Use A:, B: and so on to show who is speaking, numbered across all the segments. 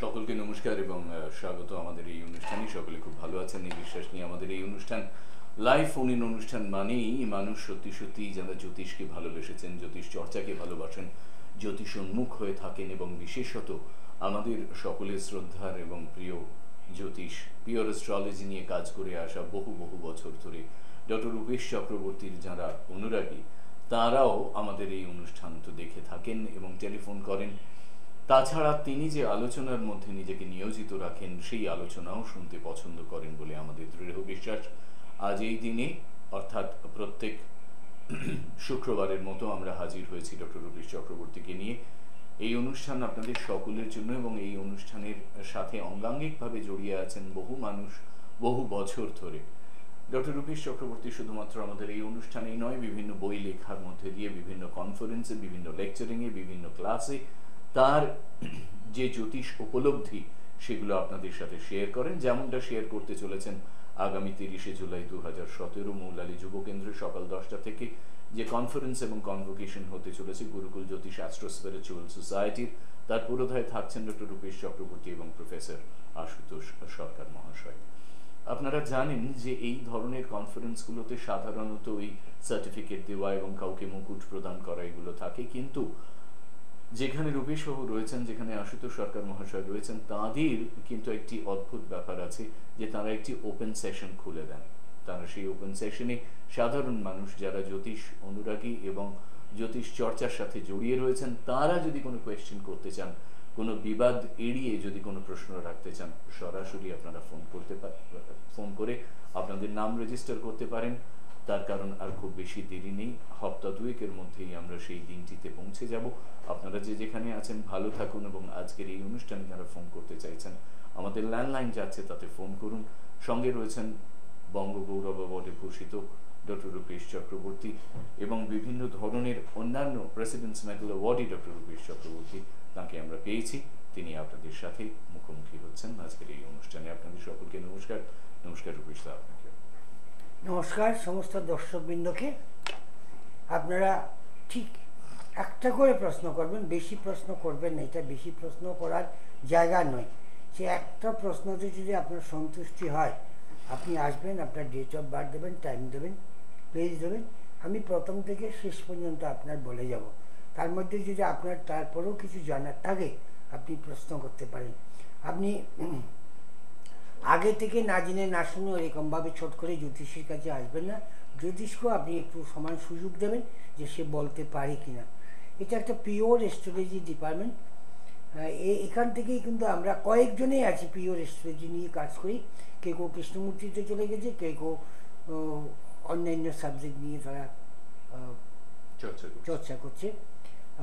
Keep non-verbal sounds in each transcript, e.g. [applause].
A: সকলকে নমস্কার এবং স্বাগত আমাদের এই অনুষ্ঠানে। সকলে খুব ভালো আছেন, এই বিশ্বাস নিয়ে আমাদের এই অনুষ্ঠান। লাইভ ফোন ইন অনুষ্ঠান মানেই মানুষ সত্যি সত্যি যারা জ্যোতিষকে ভালোবেসেছেন, জ্যোতিষ চর্চাকে ভালোবাসেন, জ্যোতিষ উন্মুখ হয়ে থাকেন এবং বিশেষত আমাদের সকলের শ্রদ্ধার এবং প্রিয় জ্যোতিষ, পিওর অ্যাস্ট্রোলজি নিয়ে কাজ করে আসা বহু বহু বছর ধরে ডক্টর রূপেশ চক্রবর্তীর যারা অনুরাগী, তারাও আমাদের এই অনুষ্ঠান তো দেখে থাকেন এবং টেলিফোন করেন। তাছাড়া তিনি যে আলোচনার মধ্যে নিজেকে নিয়োজিত রাখেন, সেই আলোচনাও শুনতে পছন্দ করেন বলে আমাদের দৃঢ় বিশ্বাস। আজ এই দিনে, অর্থাৎ প্রত্যেক শুক্রবারের মতো আমরা হাজির হয়েছি ডক্টর রূপেশ চক্রবর্তীকে নিয়ে। এই অনুষ্ঠান আপনাদের সকলের জন্য এবং এই অনুষ্ঠানের সাথে অঙ্গাঙ্গিকভাবে জড়িয়ে আছেন বহু মানুষ বহু বছর ধরে। ডক্টর রূপেশ চক্রবর্তী শুধুমাত্র আমাদের এই অনুষ্ঠানেই নয়, বিভিন্ন বই লেখার মধ্যে দিয়ে, বিভিন্ন কনফারেন্সে বিভিন্ন লেকচারিংয়ে বিভিন্ন ক্লাসে তার যে জ্যোতিষ উপলব্ধি, সেগুলো আপনাদের সাথে শেয়ার করেন। যেমনটা শেয়ার করতে চলেছেন আগামী তিরিশে জুলাই দু হাজার সতেরো মৌলালী যুব কেন্দ্রে সকাল দশটা থেকে যে কনফারেন্স এবং কনভোকেশন হতে চলেছে গুরুকুল জ্যোতিষ অ্যাস্ট্রো স্পিরিচুয়াল সোসাইটির তার পুরোধায় থাকছেন ডক্টর রূপেশ চক্রবর্তী এবং প্রফেসর আশুতোষ সরকার মহাশয়। আপনারা জানেন যে এই ধরনের কনফারেন্সগুলোতে সাধারণত ওই সার্টিফিকেট দেওয়া এবং কাউকে মুকুট প্রদান করা এগুলো থাকে। কিন্তু যেখানে রূপেশ বাবু রয়েছেন, যেখানে আশুতোষ সরকার মহাশয় রয়েছেন, তাদের কিন্তু একটি অদ্ভুত ব্যাপার আছে যে তারা একটি ওপেন সেশন খুলে দেন। তারা সেই ওপেন সেশনে সাধারণ মানুষ যারা জ্যোতিষ অনুরাগী এবং জ্যোতিষ চর্চার সাথে জড়িয়ে রয়েছেন, তারা যদি কোনো কোয়েশ্চেন করতে চান, কোনো বিবাদ এড়িয়ে যদি কোনো প্রশ্ন রাখতে চান, সরাসরি আপনারা ফোন করতে ফোন করে আপনাদের নাম রেজিস্টার করতে পারেন। তার কারণ আর খুব বেশি দেরি নেই। হপ্তা দুয়েকের মধ্যেই আমরা সেই দিনটিতে পৌঁছে যাব। আপনারা যে যেখানে আছেন, ভালো থাকুন এবং আজকের এই অনুষ্ঠানে যারা ফোন করতে চাইছেন, আমাদের ল্যান্ডলাইন যাচ্ছে তাতে ফোন করুন। সঙ্গে রয়েছেন বঙ্গ গৌরব অ্যাওয়ার্ডে ভূষিত ডক্টর রূপেশ চক্রবর্তী এবং বিভিন্ন ধরনের অন্যান্য প্রেসিডেন্টস মেডেল অ্যাওয়ার্ডই ডক্টর রূপেশ চক্রবর্তী। তাকে আমরা পেয়েছি। তিনি আপনাদের সাথে মুখোমুখি হচ্ছেন আজকের এই অনুষ্ঠানে। আপনাদের সকলকে নমস্কার। নমস্কার রূপেশ দা, আপনাকে।
B: নমস্কার সমস্ত দর্শকবৃন্দকে। আপনারা ঠিক একটা করে প্রশ্ন করবেন, বেশি প্রশ্ন করবেন না, এটা বেশি প্রশ্ন করার জায়গা নয়। সে একটা প্রশ্নতে যদি আপনার সন্তুষ্টি হয়, আপনি আসবেন, আপনার ডেট অফ বার্থ দেবেন টাইম দেবেন প্লেস দেবেন, আমি প্রথম থেকে শেষ পর্যন্ত আপনার বলে যাব। তার মধ্যে যদি আপনার, তারপরেও কিছু জানার থাকে, আপনি প্রশ্ন করতে পারেন। আপনি আগে থেকে না জেনে না শুনে এরকমভাবে ছোট করে জ্যোতিষের কাছে আসবেন না। জ্যোতিষকেও আপনি একটু সমান সুযোগ দেবেন যে সে বলতে পারে কিনা। এটা একটা পিওর এস্ট্রোলজি ডিপার্টমেন্ট এখান থেকেই কিন্তু আমরা কয়েকজনেই আছি পিওর এস্ট্রোলজি নিয়ে কাজ করি। কেউ কেউ কৃষ্ণমূর্তিতে চলে গেছে কেউ কেউ অন্যান্য সাবজেক্ট নিয়ে তারা
A: চর্চা করছে।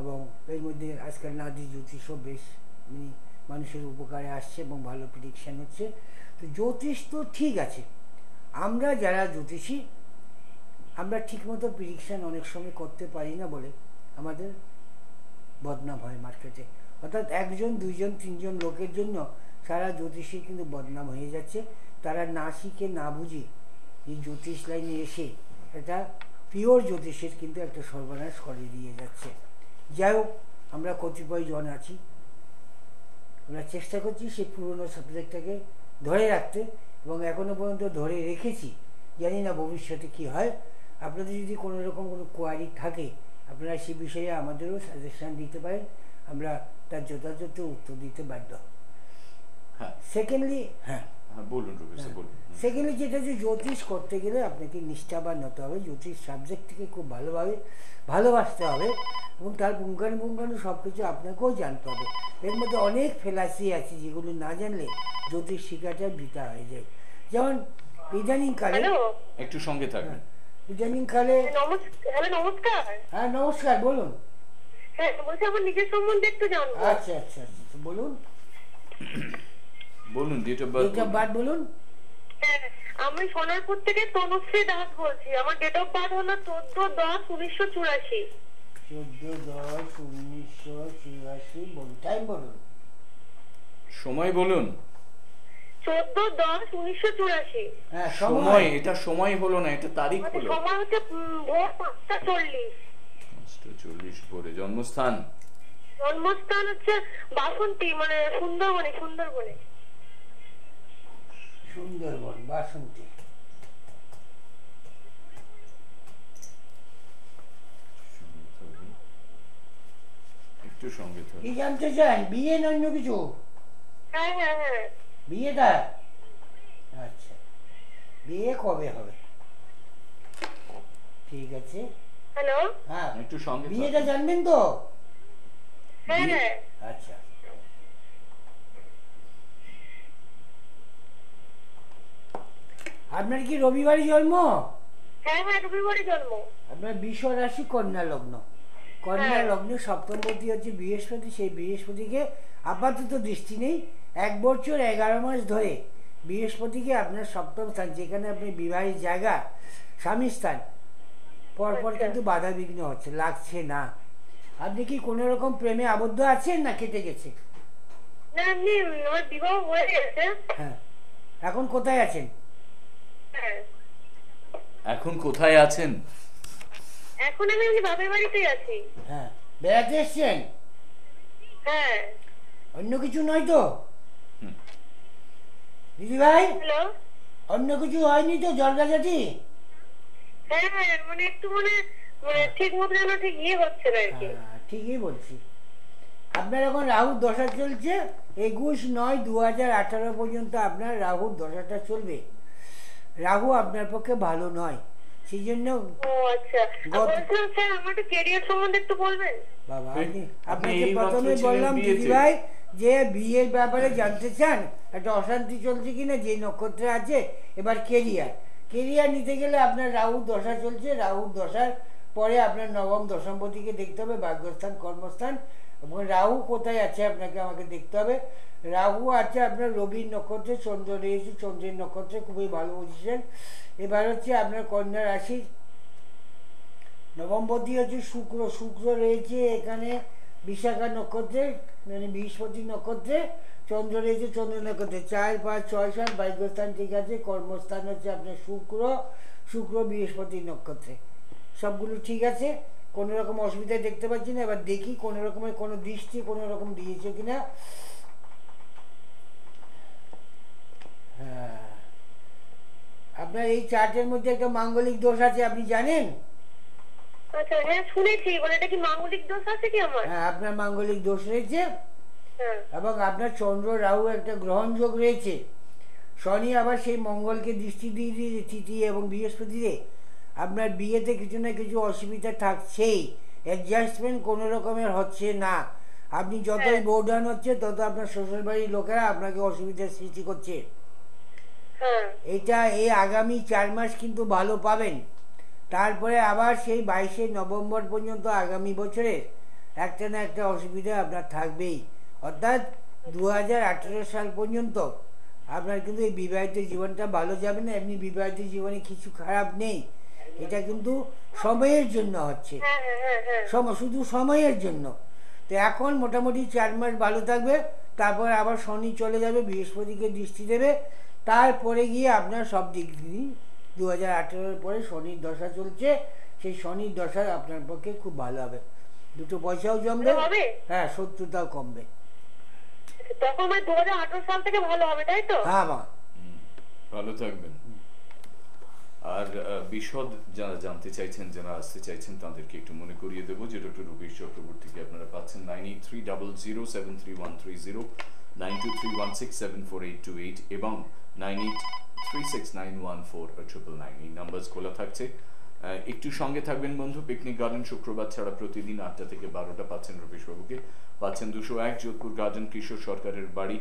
B: এবং এর মধ্যে আজকাল নাদি জ্যোতিষও বেশ মানে মানুষের উপকারে আসছে এবং ভালো প্রিডিকশান হচ্ছে। তো জ্যোতিষ তো ঠিক আছে। আমরা যারা জ্যোতিষী, আমরা ঠিকমতো প্রিডিকশান অনেক সময় করতে পারি না বলে আমাদের বদনাম হয় মার্কেটে অর্থাৎ একজন, দুইজন, তিনজন লোকের জন্য সারা জ্যোতিষী কিন্তু বদনাম হয়ে যাচ্ছে। তারা না শিখে, না বুঝে এই জ্যোতিষ লাইনে এসে এটা পিওর জ্যোতিষের কিন্তু একটা সর্বনাশ করে দিয়ে যাচ্ছে। যাই হোক, আমরা কতিপয় জন আছি। আমরা চেষ্টা করছি সেই পুরনো সাবজেক্টটাকে ধরে রাখতে এবং এখনও পর্যন্ত ধরে রেখেছি। জানি না ভবিষ্যতে কি হয়। আপনাদের যদি কোনো রকম কোনো কোয়ারি থাকে আপনারা সে বিষয়ে আমাদেরও সাজেশন দিতে পারেন। আমরা তার যথাযথ উত্তর দিতে বাধ্য।
A: হ্যাঁ।
B: সেকেন্ডলি হ্যাঁ
A: হ্যাঁ। বলুন বলুন।
B: সেকেন্ডলি যেটা যে জ্যোতিষ করতে গেলে আপনাকে নিষ্ঠাবান হতে হবে জ্যোতিষ সাবজেক্টটিকে খুব ভালোভাবে ভালোবাসতে হবে এবং তার পুঙ্খানুপুঙ্খানু সব কিছু আপনাকেও জানতে হবে। এর মধ্যে অনেক ফেলাসি আছে যেগুলো না জানলে জ্যোতিষ শিক্ষাটা বৃথা হয়ে যায়। যেমন ইদানিংকালে
A: একটু সঙ্গে থাকবেন।
B: ইদানিংকালে
C: নমস্কার নমস্কার।
B: হ্যাঁ নমস্কার বলুন।
C: হ্যাঁ বলছি আমার নিজের সম্বন্ধে একটু জানব।
B: আচ্ছা আচ্ছা আচ্ছা বলুন।
A: বলুন date of birth
B: date of
A: birth
B: বলুন।
C: হ্যাঁ আমি সোনারপুর থেকে তনুশ্রী দাস বলছি। আমার ডেট অফ বার্থ হলো চোদ্দ দশ উনিশশো চুরাশি।
B: চোদ্দ দশ উনিশশো চুরাশি বলুন টাইম বলুন।
A: সময় বলুন।
C: চোদ্দ দশ উনিশশো চুরাশি।
B: হ্যাঁ
A: সময়।
B: সময়
A: এটা সময় হলো না এটা তারিখ
C: মানে
A: হলো।
C: সময় হচ্ছে ভোর পাঁচটা চল্লিশ।
A: পাঁচটা চল্লিশ ভোরে জন্মস্থান?
C: জন্মস্থান হচ্ছে বাসন্তী মানে সুন্দরবনে সুন্দরবনে।
B: সুন্দরবন বাসন্তী।
A: একটু সঙ্গে
B: কি জানতে চান বিয়ে না অন্য কিছু?
C: হ্যাঁ হ্যাঁ হ্যাঁ।
B: বিয়েটা আচ্ছা। বিয়ে কবে হবে? ঠিক আছে।
C: হ্যালো?
B: হ্যাঁ।
A: একটু সঙ্গে
B: বিয়েটা জানবেন তো?
C: হ্যাঁ হ্যাঁ।
B: আচ্ছা। আপনার কি রবিবারই জন্ম?
C: হ্যাঁ হ্যাঁ রবিবারে জন্ম।
B: আপনার বিষ রাশি কন্যা লগ্ন। কন্যা
C: হ্যাঁ।
B: লগ্নে সপ্তমপতি হচ্ছে বৃহস্পতি সেই বৃহস্পতিকে আপাতত দৃষ্টি নেই। এক বছর এগারো মাস ধরে বৃহস্পতিকে আপনার সপ্তম স্থান যেখানে আপনি বিবাহের জায়গা স্বামী স্থান পরপর
C: আচ্ছা।
B: কিন্তু বাধা বিঘ্ন হচ্ছে লাগছে না। আপনি কি কোনো রকম প্রেমে আবদ্ধ আছেন না কেটে গেছে?
C: না এমনি বিবাহ হয়ে গেছে।
B: হ্যাঁ। এখন কোথায় আছেন?
A: এখন কোথায় আছেন?
C: এখন আমি এমনি বাপের বাড়িতেই আছি।
B: হ্যাঁ বেড়াতে এসছেন?
C: হ্যাঁ।
B: অন্য কিছু নয় তো? দিদি ভাই
C: হ্যালো।
B: অন্য কিছু হয়নি তো জল জলগাজাটি
C: হ্যাঁ হ্যাঁ মানে একটু মানে মানে ঠিক মতো যেন ঠিক ইয়ে হচ্ছে না আর কি।
B: হ্যাঁ, ঠিকই বলছি। আপনার এখন রাহুর দশা চলছে? একুশ নয় দু হাজার আঠারো পর্যন্ত আপনার রাহুর দশাটা চলবে। রাহু আপনার পক্ষে ভালো নয় সেই জন্য
C: ও আচ্ছা।
B: বাবা আপনাকে প্রথমে বললাম
A: বিয়েতে।
B: দিদি ভাই যে বিয়ের ব্যাপারে জানতে চান একটা অশান্তি চলছে কিনা যে নক্ষত্রে আছে এবার কেরিয়ার কেরিয়ার নিতে গেলে আপনার রাহুর দশা চলছে রাহুর দশার পরে আপনার নবম দশমপতিকে দেখতে হবে ভাগ্যস্থান কর্মস্থান। এবং রাহু কোথায় আছে? আপনাকে আমাকে দেখতে হবে। রাহু আছে আপনার রবির নক্ষত্রে চন্দ্র রয়েছে চন্দ্রের নক্ষত্রে, খুবই ভালো পজিশন এবার হচ্ছে আপনার কন্যা রাশি। নবমপতি হচ্ছে শুক্র। শুক্র রয়েছে এখানে বিশাখা নক্ষত্রে মানে বৃহস্পতি নক্ষত্রে। চন্দ্র রয়েছে চন্দ্র নক্ষত্রে। চার, পাঁচ, ছয়, সাত ভাগ্যস্থান ঠিক আছে। কর্মস্থান হচ্ছে আপনার শুক্র। শুক্র বৃহস্পতি নক্ষত্রে। সবগুলো ঠিক আছে? কোনো রকম অসুবিধা দেখতে পাচ্ছি না এবার দেখি কোনো রকমের কোনো দৃষ্টি কোনো রকম দিয়েছে কিনা। হ্যাঁ। আপনার এই চার্টের মধ্যে একটা মাঙ্গলিক দোষ আছে আপনি জানেন?
C: আচ্ছা হ্যাঁ শুনেছি এটা কি মাঙ্গলিক দোষ আছে কি আমার?
B: হ্যাঁ আপনার মাঙ্গলিক দোষ রয়েছে।
C: হ্যাঁ।
B: এবং আপনার চন্দ্র রাহু একটা গ্রহণ যোগ রয়েছে। শনি আবার সেই মঙ্গলকে দৃষ্টি দিয়ে দিয়ে তিথি এবং বৃহস্পতিতে আপনার বিয়েতে কিছু না কিছু অসুবিধা থাকছেই। অ্যাডজাস্টমেন্ট কোনো রকমের হচ্ছে না। আপনি যতই
C: হ্যাঁ।
B: বৌডান হচ্ছে তত আপনার শ্বশুরবাড়ির লোকেরা আপনাকে অসুবিধার সৃষ্টি করছে। এটা এই আগামী চার মাস কিন্তু ভালো পাবেন। তারপরে আবার সেই বাইশে নভেম্বর পর্যন্ত আগামী বছরে একটা না একটা অসুবিধা আপনার থাকবেই। অর্থাৎ দু হাজার আঠেরো সাল পর্যন্ত আপনার কিন্তু এই বিবাহিত জীবনটা ভালো যাবে না। এমনি বিবাহিত জীবনে কিছু খারাপ নেই। এটা কিন্তু সময়ের জন্য হচ্ছে।
C: হ্যাঁ হ্যাঁ হ্যাঁ
B: সম- শুধু সময়ের জন্য। তো এখন মোটামুটি চার মাস ভালো থাকবে তারপর আবার শনি চলে যাবে বৃহস্পতিকে দৃষ্টি দেবে তারপরে গিয়ে আপনার সব দিক দিয়ে দু হাজার আঠেরোর পরে শনির দশা চলছে সেই শনির দশা আপনার পক্ষে খুব ভালো হবে। দুটো পয়সাও জমবে
C: হবে?
B: হ্যাঁ শত্রুতাও কমবে।
C: তখন মানে দু হাজার সাল থেকে ভালো হবে তাই তো?
B: হ্যাঁ মা।
A: ভালো থাকবেন। আর বিশদ যারা জানতে চাইছেন, যারা আসতে চাইছেন, তাদেরকে একটু মনে করিয়ে দেবো যে ডক্টর রূপেশ চক্রবর্তীকে আপনারা পাচ্ছেন nine eight three double zero seven three one three zero, nine two three one six seven four eight two eight এবং nine eight three six nine one four triple nine. এই নাম্বার খোলা থাকছে। একটু সঙ্গে থাকবেন বন্ধু, পিকনিক গার্ডেন শুক্রবার ছাড়া প্রতিদিন আটটা থেকে বারোটা পাচ্ছেন রূপেশবাবুকে। পাচ্ছেন দুশো এক, যোধপুর গার্ডেন, কিশোর সরকারের বাড়ি।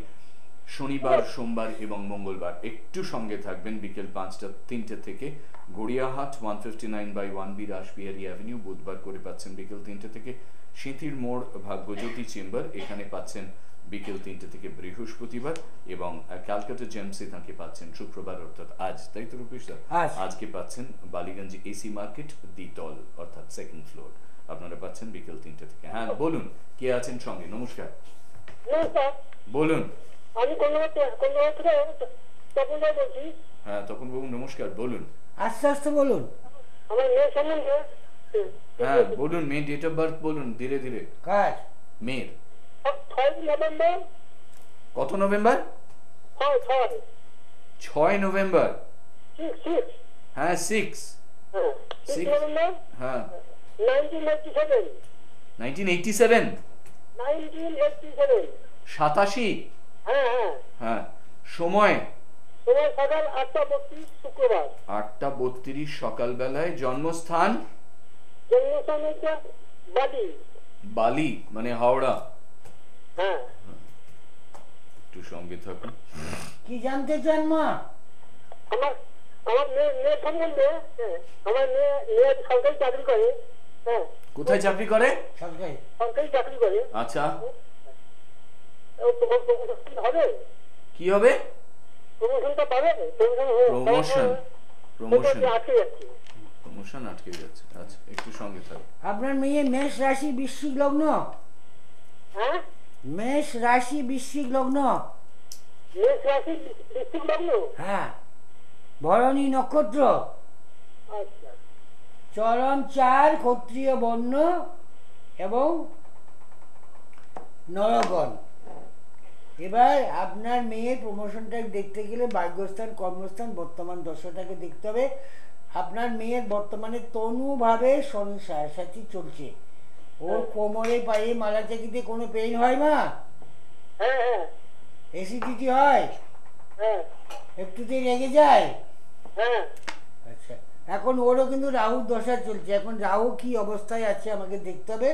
A: শনিবার সোমবার এবং মঙ্গলবার। একটু সঙ্গে থাকবেন বিকেল পাঁচটা তিনটে থেকে। Gariahat one fifty nine by one B Rashbehari avenue বুধবার করে পাচ্ছেন বিকেল তিনটে থেকে। সিঁথির মোড় ভাগ্যজ্যোতি চেম্বার এখানে পাচ্ছেন বিকেল তিনটে থেকে বৃহস্পতিবার এবং ক্যালকাটা জেমসে তাকে পাচ্ছেন শুক্রবার অর্থাৎ আজ। তাই তো রূপেশ দা? আজকে পাচ্ছেন বালিগঞ্জ এসি মার্কেট দ্বিতল অর্থাৎ সেকেন্ড ফ্লোর আপনারা পাচ্ছেন বিকেল তিনটে থেকে। হ্যাঁ বলুন কে আছেন সঙ্গে? নমস্কার।
C: নমস্কার।
A: বলুন।
C: আমি তপন রায় বলছি।
A: হ্যাঁ তখন বাবু নমস্কার বলুন।
B: আস্তে আস্তে বলুন।
C: আমার মেয়ের সম্বন্ধে
A: হ্যাঁ বলুন মেয়ে ডেট অফ বার্থ বলুন ধীরে ধীরে।
B: কাজ
A: মেয়ের।
C: ছয় নভেম্বর।
A: কত নভেম্বর?
C: ছয়। ছয়
A: নভেম্বর। হ্যাঁ সিক্স
C: হ্যাঁ সিক্স নভেম্বর।
A: হ্যাঁ।
C: নাইনটিন এইটটি সেভেন
A: সাতাশি।
C: হ্যাঁ হ্যাঁ।
A: হ্যাঁ সময়?
C: সময় সকাল আটটা বত্রিশ শুক্রবার।
A: আটটা বত্রিশ সকালবেলায় জন্মস্থান?
C: জন্মস্থান হচ্ছে বালি।
A: বালি মানে হাওড়া।
C: হ্যাঁ।
A: একটু সঙ্গে থাকুন
B: কি জানতে চান মা?
C: আমার আমার মেয়ে মেয়ে সম্বন্ধে আমার মেয়ে মেয়ে সরকারি চাকরি করে হ্যাঁ।
A: কোথায় চাকরি করে?
B: সরকারি।
C: সরকারি চাকরি করে।
A: আচ্ছা
C: ও তোমার প্রমোশন হবে
A: কি হবে?
C: প্রমোশনটা পাবে? প্রমোশন
A: প্রমোশন প্রমোশন আটকে যাচ্ছে? আচ্ছা একটু সঙ্গে
B: আপনার মেয়ে মেষ রাশি বৃশ্চিক লগ্ন?
C: হ্যাঁ?
B: মেষ রাশি বৃশ্চিক লগ্ন?
C: মেষ রাশি ডিস্ট্রিক্ট লগ্ন?
B: হ্যাঁ। ভরণী নক্ষত্র?
C: আচ্ছা।
B: চরণ চার ক্ষত্রিয় বর্ণ এবং নরগণ। এবার আপনার মেয়ের প্রমোশনটা দেখতে গেলে ভাগ্যস্থান কর্মস্থান বর্তমান দশাটাকে দেখতে হবে। আপনার মেয়ের বর্তমানে তনুভাবে সংসার সাথী চলছে। ওর কোমরে পায়ে মালা চাকিতে কোনো পেইন হয় মা?
C: হ্যাঁ হ্যাঁ।
B: এসিডিটি হয়?
C: হ্যাঁ।
B: একটুতেই রেগে যায়?
C: হ্যাঁ।
B: আচ্ছা। এখন ওরও কিন্তু রাহুর দশা চলছে। এখন রাহু কি অবস্থায় আছে আমাকে দেখতে হবে।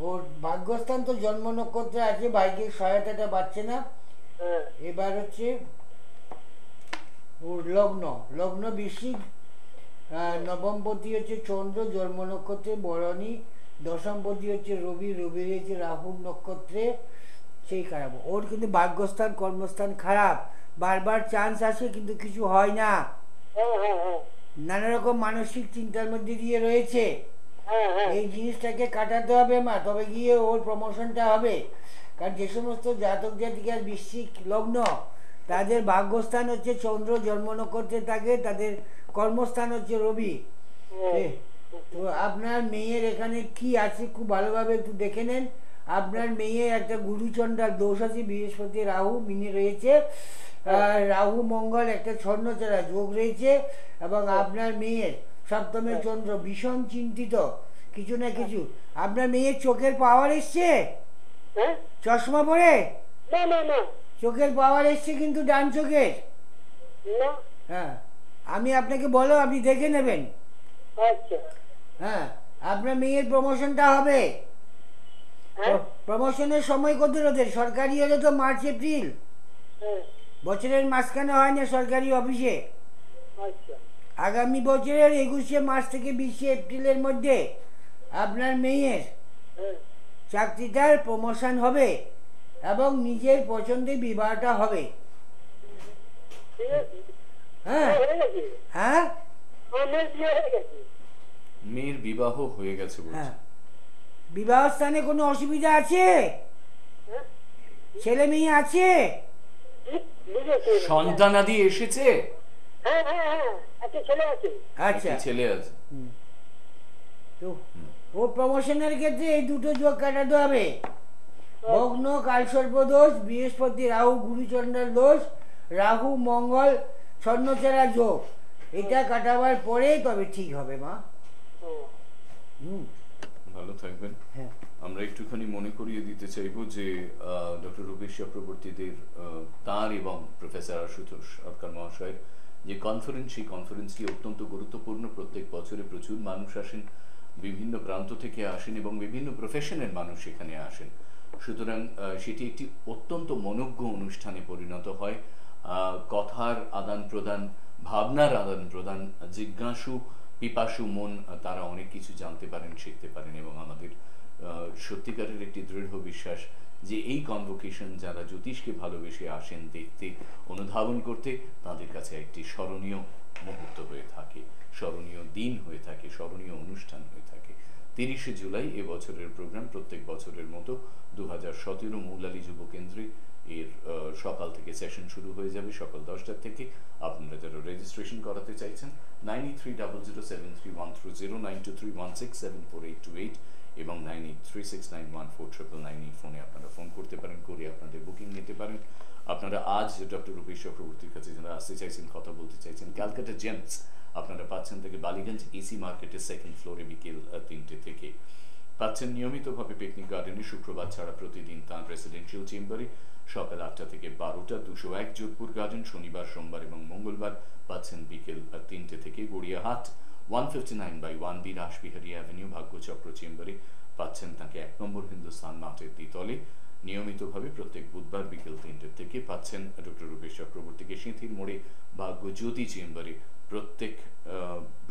B: ওর ভাগ্যস্থান তো জন্ম নক্ষত্রে আছে ভাগ্যের সহায়তাটা পাচ্ছে না।
C: হ্যাঁ।
B: এবার হচ্ছে ওর লগ্ন লগ্ন বৃশ্চিক নবমপতি হচ্ছে চন্দ্র জন্ম নক্ষত্রে বরণী দশমপতি হচ্ছে রবি রবি হচ্ছে রাহুর নক্ষত্রে সেই খারাপ। ওর কিন্তু ভাগ্যস্থান কর্মস্থান খারাপ। বারবার চান্স আসে কিন্তু কিছু হয় না।
C: হ্যাঁ হ্যাঁ।
B: নানা রকম মানসিক চিন্তার মধ্যে দিয়ে রয়েছে। এই জিনিসটাকে কাটাতে হবে মা তবে গিয়ে ওর প্রমোশনটা হবে। কারণ যে সমস্ত জাতক জাতিকার বৃশ্চিক লগ্ন তাদের ভাগ্যস্থান হচ্ছে চন্দ্র জন্ম নক্ষত্রে থাকে তাদের কর্মস্থান হচ্ছে রবি। তো আপনার মেয়ের এখানে কি আছে খুব ভালোভাবে একটু দেখে নেন। আপনার মেয়ে একটা গুরুচণ্ডার দোষ আছে বৃহস্পতি রাহু মিনে রয়েছে। রাহু মঙ্গল একটা ছন্নচড়া যোগ রয়েছে এবং আপনার মেয়ের সপ্তমে চন্দ্র ভীষণ চিন্তিত। কিছু না কিছু। আপনার মেয়ের চোখের পাওয়ার এসছে?
C: হ্যাঁ?
B: চশমা পরে?
C: না না না।
B: চোখের পাওয়ার এসছে কিন্তু ডান চোখের? হ্যাঁ। আমি আপনাকে বলো আপনি দেখে নেবেন।
C: আচ্ছা।
B: হ্যাঁ আপনার মেয়ের প্রমোশনটা হবে।
C: হ্যাঁ?
B: প্রমোশনের সময় কত ওদের সরকারি হলে তো মার্চ এপ্রিল।
C: হ্যাঁ।
B: বছরের মাঝখানে হয় না সরকারি অফিসে।
C: আচ্ছা।
B: আগামী বছরের একুশে মার্চ থেকে বিশে এপ্রিলের মধ্যে আপনার মেয়ের চাকরিটার প্রমোশন হবে এবং নিজের পছন্দে বিবাহটা হবে। হ্যাঁ।
C: হ্যাঁ মেয়ের বিয়ে হয়ে গেছে?
A: মেয়ের বিবাহ হয়ে গেছে
B: হ্যাঁ। বিবাহ স্থানে কোনো অসুবিধা আছে?
C: হ্যাঁ।
B: ছেলে মেয়ে আছে।
A: সন্তানাদি এসেছে?
C: হ্যাঁ হ্যাঁ হ্যাঁ। একটা ছেলে আছে।
B: আচ্ছা।
A: ছেলে আছে।
B: তো ও প্রমোশনের ক্ষেত্রে এই দুটো যোগ কাটাতে হবে ভগ্ন কালসর্প দোষ বৃহস্পতি রাহু গুরুচন্দ্রের দোষ রাহু মঙ্গল স্বর্ণচেরা যোগ এটা কাটাবার পরে তবে ঠিক হবে মা।
C: হুম।
A: ভালো থাকবেন।
B: হ্যাঁ।
A: আমরা একটুখানি মনে করিয়ে দিতে চাইব যে ডক্টর রূপেশ চক্রবর্তীদের তার এবং প্রফেসর আশুতোষ সরকার মহাশয়ের যে কনফারেন্স সেই কনফারেন্সটি অত্যন্ত গুরুত্বপূর্ণ। প্রত্যেক বছরে প্রচুর মানুষ আসেন, বিভিন্ন প্রান্ত থেকে আসেন এবং বিভিন্ন প্রফেশনের মানুষ সেখানে আসেন। সুতরাং সেটি একটি অত্যন্ত মনজ্ঞ অনুষ্ঠানে পরিণত হয়। কথার আদান প্রদান, ভাবনার আদান প্রদান, জিজ্ঞাসু, পিপাসু মন, তারা অনেক কিছু জানতে পারেন, শিখতে পারেন এবং আমাদের সত্যিকারের একটি দৃঢ় বিশ্বাস যে এই কনভোকেশন যারা জ্যোতিষকে ভালোবেসে আসেন দেখতে, অনুধাবন করতে, তাদের কাছে একটি স্মরণীয় মুহূর্ত হয়ে থাকে, স্মরণীয় দিন হয়ে থাকে, স্মরণীয় অনুষ্ঠান হয়ে থাকে। তিরিশে জুলাই এ বছরের প্রোগ্রাম প্রত্যেক বছরের মতো দু হাজার সতেরো মৌলালী যুব কেন্দ্রে এর সকাল থেকে সেশন শুরু হয়ে যাবে সকাল দশটার থেকে। আপনারা যারা রেজিস্ট্রেশন করাতে চাইছেন nine eight three double zero seven three one three zero nine two three one six seven four eight two eight এবং nine eight three six nine one four triple nine এই ফোনে আপনারা ফোন করতে পারেন, করে আপনাদের বুকিং নিতে পারেন। আপনারা আজ ডক্টর রূপেশ চক্রবর্তীর কাছে যারা আসতে চাইছেন, কথা বলতে চাইছেন, ক্যালকাটা জেমস আপনারা পাচ্ছেন থেকে বালিগঞ্জ এসি মার্কেটের সেকেন্ড ফ্লোরে বিকেল তিনটে থেকে। পাচ্ছেন নিয়মিতভাবে পিকনিক গার্ডেনে শুক্রবার ছাড়া প্রতিদিন তাঁর রেসিডেন্সিয়াল চেম্বারে সকাল আটটা থেকে বারোটা, দুশো এক যোধপুর গার্ডেন শনিবার, সোমবার এবং মঙ্গলবার পাচ্ছেন বিকেল তিনটে থেকে Gariahat. One fifty nine by one B Rashbehari avenue Bhagyachakra চেম্বারে পাচ্ছেন তাকে এক নম্বর হিন্দুস্তান মাঠের দ্বিতলে। নিয়মিতভাবে প্রত্যেক বুধবার বিকেল তিনটে থেকে পাচ্ছেন ডক্টর রূপেশ চক্রবর্তীকে সিঁথির মোড়ে ভাগ্যজ্যোতি চেম্বারে প্রত্যেক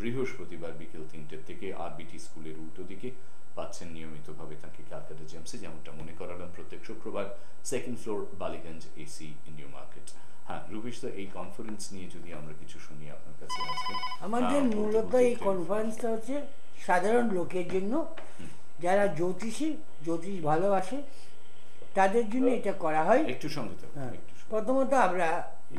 A: বৃহস্পতিবার বিকেল তিনটে থেকে আরবিটি স্কুলের উল্টো দিকে পাচ্ছেন নিয়মিতভাবে তাকে ক্যালকাটা জেমসে যেমনটা মনে করালাম প্রত্যেক শুক্রবার second floor Ballygunge AC new market হ্যাঁ রূপেশ দা এই কনফারেন্স নিয়ে যদি আমরা কিছু শুনি আপনার কাছে আজকে
B: আমাদের
A: হ্যাঁ,
B: মূলত এই কনফারেন্সটা হচ্ছে সাধারণ লোকের জন্য। যারা জ্যোতিষী জ্যোতিষ ভালোবাসে তাদের জন্য এটা করা হয়।
A: একটু সঙ্গে থাকুন,
B: হ্যাঁ।
A: একটু
B: প্রথমত আমরা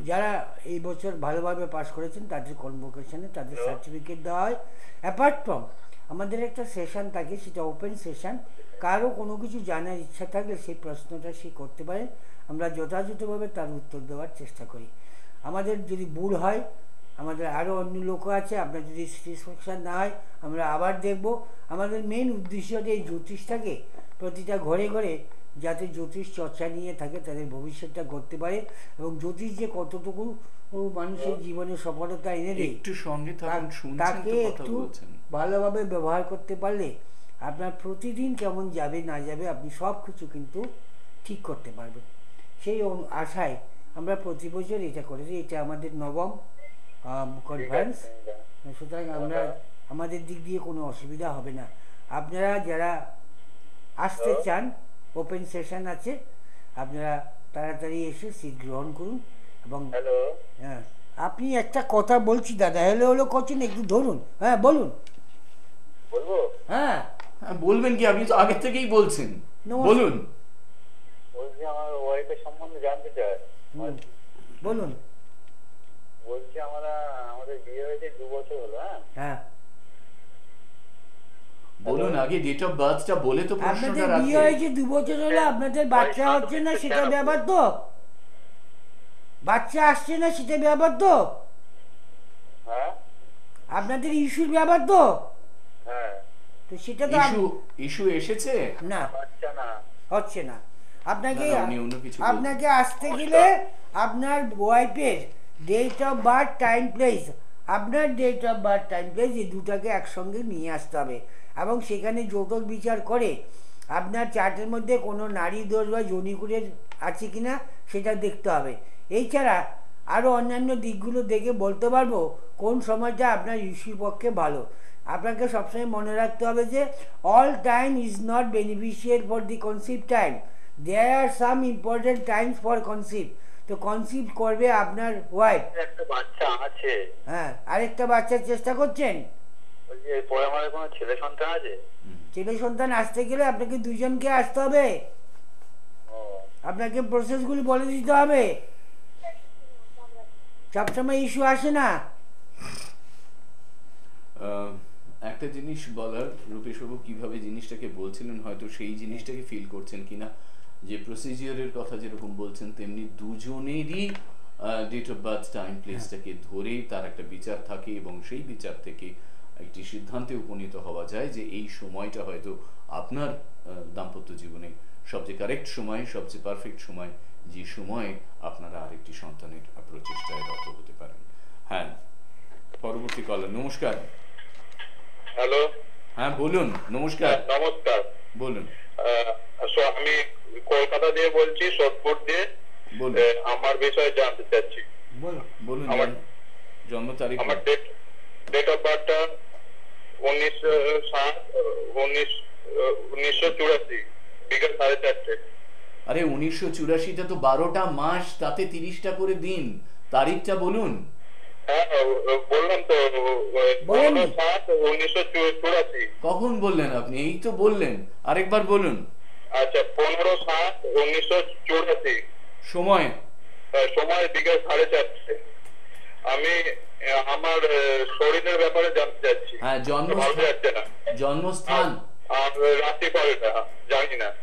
B: যারা এই বছর ভালোভাবে পাস করেছেন তাদের কনভোকেশনে তাদের সার্টিফিকেট দেওয়া হয়। অ্যাপার্ট ফ্রম আমাদের একটা সেশন থাকে সেটা ওপেন সেশন কারও কোনো কিছু জানার ইচ্ছা থাকলে সেই প্রশ্নটা সে করতে পারে আমরা যথাযথভাবে তার উত্তর দেওয়ার চেষ্টা করি। আমাদের যদি ভুল হয় আমাদের আরও অন্য লোকও আছে আপনার যদি স্যাটিসফ্যাকশান না হয় আমরা আবার দেখব। আমাদের মেন উদ্দেশ্য হচ্ছে এই জ্যোতিষটাকে প্রতিটা ঘরে ঘরে যাতে জ্যোতিষ চর্চা নিয়ে থাকে তাদের ভবিষ্যৎটা করতে পারে এবং জ্যোতিষ যে কতটুকু মানুষের জীবনে সফলতা এনে দেয়
A: একটু সঙ্গে
B: তাকে একটু
A: বলছেন।
B: ভালোভাবে ব্যবহার করতে পারলে আপনার প্রতিদিন কেমন যাবে না যাবে আপনি সব কিছু কিন্তু ঠিক করতে পারবেন। সেই অনু- আশায় আমরা প্রতি বছর এটা করেছি এটা আমাদের নবম কনফারেন্স সুতরাং আমরা আমাদের দিক দিয়ে কোনো অসুবিধা হবে না। আপনারা যারা আসতে চান ওপেন সেশন আছে আপনারা তাড়াতাড়ি এসে সিট গ্রহণ করুন এবং হ্যাঁ আপনি একটা কথা বলছি দাদা হ্যালো হলো করছেন একটু ধরুন হ্যাঁ বলুন।
D: বলব?
B: হ্যাঁ
A: হ্যাঁ বলবেন কি? আপনি তো আগে থেকেই বলছেন। বলুন।
D: বলছি আমার ওয়াইফের সম্বন্ধে জানতে চাই
B: বলুন।
D: বলছি আমরা আমাদের বিয়ে হয়েছে দু বছর হলো হ্যাঁ?
B: হ্যাঁ।
A: বলুন আগে ডেট অফ বার্থটা বলে তো প্রশ্নটা
B: আপনাদের বিয়ে হয়েছে দু বছর হলে আপনাদের বাচ্চা হচ্ছে না সেটা ব্যাপার তো? বাচ্চা আসছে না সেটা ব্যাপার তো?
D: হ্যাঁ।
B: আপনাদের ইস্যুর ব্যাপার তো?
D: হ্যাঁ
B: তো সেটা তো
A: ইস্যু ইস্যু এসেছে?
B: না।
D: না।
B: হচ্ছে না। আপনাকে
A: না, না।
B: আপনাকে আসতে গেলে আপনার ওয়াইফের date of birth time place আপনার date of birth time place এই দুটাকে একসঙ্গে নিয়ে আসতে হবে। এবং সেখানে যৌতুক বিচার করে আপনার চার্টের মধ্যে কোনো নারী দোষ বা জনিকুরের আছে কিনা সেটা দেখতে হবে। এছাড়া আরও অন্যান্য দিকগুলো দেখে বলতে পারব কোন সময়টা আপনার ইস্যুর পক্ষে ভালো। আপনাকে সবসময় মনে রাখতে হবে যে all time is not beneficial for the conceive time there are some important times for conceive তো কনসিভ করবে আপনার ওয়াইফ
D: একটা বাচ্চা আছে।
B: হ্যাঁ আরেকটা বাচ্চার চেষ্টা করছেন?
D: কোনো ছেলে সন্তান আছে?
B: ছেলে সন্তান আসতে গেলে আপনাকে দুজনকে আসতে হবে।
D: ও।
B: আপনাকে প্রসেসগুলি বলে দিতে হবে। সবসময় ইস্যু আসে না।
A: একটা জিনিস বলার রূপেশবাবু কীভাবে জিনিসটাকে বলছিলেন হয়তো সেই জিনিসটাকে ফিল করছেন কিনা? যে প্রসিজিওরের কথা যেরকম বলছেন তেমনি দুজনেরই ডেট অফ বার্থ টাইম প্লেসটাকে ধরে তার একটা বিচার থাকে এবং সেই বিচার থেকে একটি সিদ্ধান্তে উপনীত হওয়া যায় যে এই সময়টা হয়তো আপনার দাম্পত্য জীবনে সবচেয়ে কারেক্ট সময় সবচেয়ে পারফেক্ট সময় যে সময়ে আপনারা আরেকটি সন্তানের প্রচেষ্টায় রত হতে পারেন। হ্যাঁ পরবর্তী কলার নমস্কার।
D: হ্যালো?
A: হ্যাঁ বলুন নমস্কার।
D: নমস্কার।
A: বলুন।
D: আমি কলকাতা দিয়ে বলছি সোদপুর দিয়ে। আমার বিষয়ে জানতে চাচ্ছি।
A: বলুন
D: আমার-
A: জন্ম তারিখ
D: আমার ডেট ডেট অফ বার্থটা উনিশ সাত উনিশ উনিশশো চুরাশি বিকেল সাড়ে চারটে।
A: আরে উনিশশো চুরাশিটা তো বারোটা মাস তাতে তিরিশটা করে দিন। তারিখটা বলুন।
D: হ্যাঁ চুরাশি।
A: কখন বললেন আপনি? এই তো বললেন। আরেকবার বলুন।
D: আচ্ছা পনেরো সাত উনিশশো চুরাশি।
A: সময়।
D: সময় বিকেল সাড়ে চারটে। আমি আমার শরীরের ব্যাপারে জানতে চাচ্ছি।
A: হ্যাঁ জন্মস্থান। জন্মস্থান
D: আর রাত্রি করে না জানি না।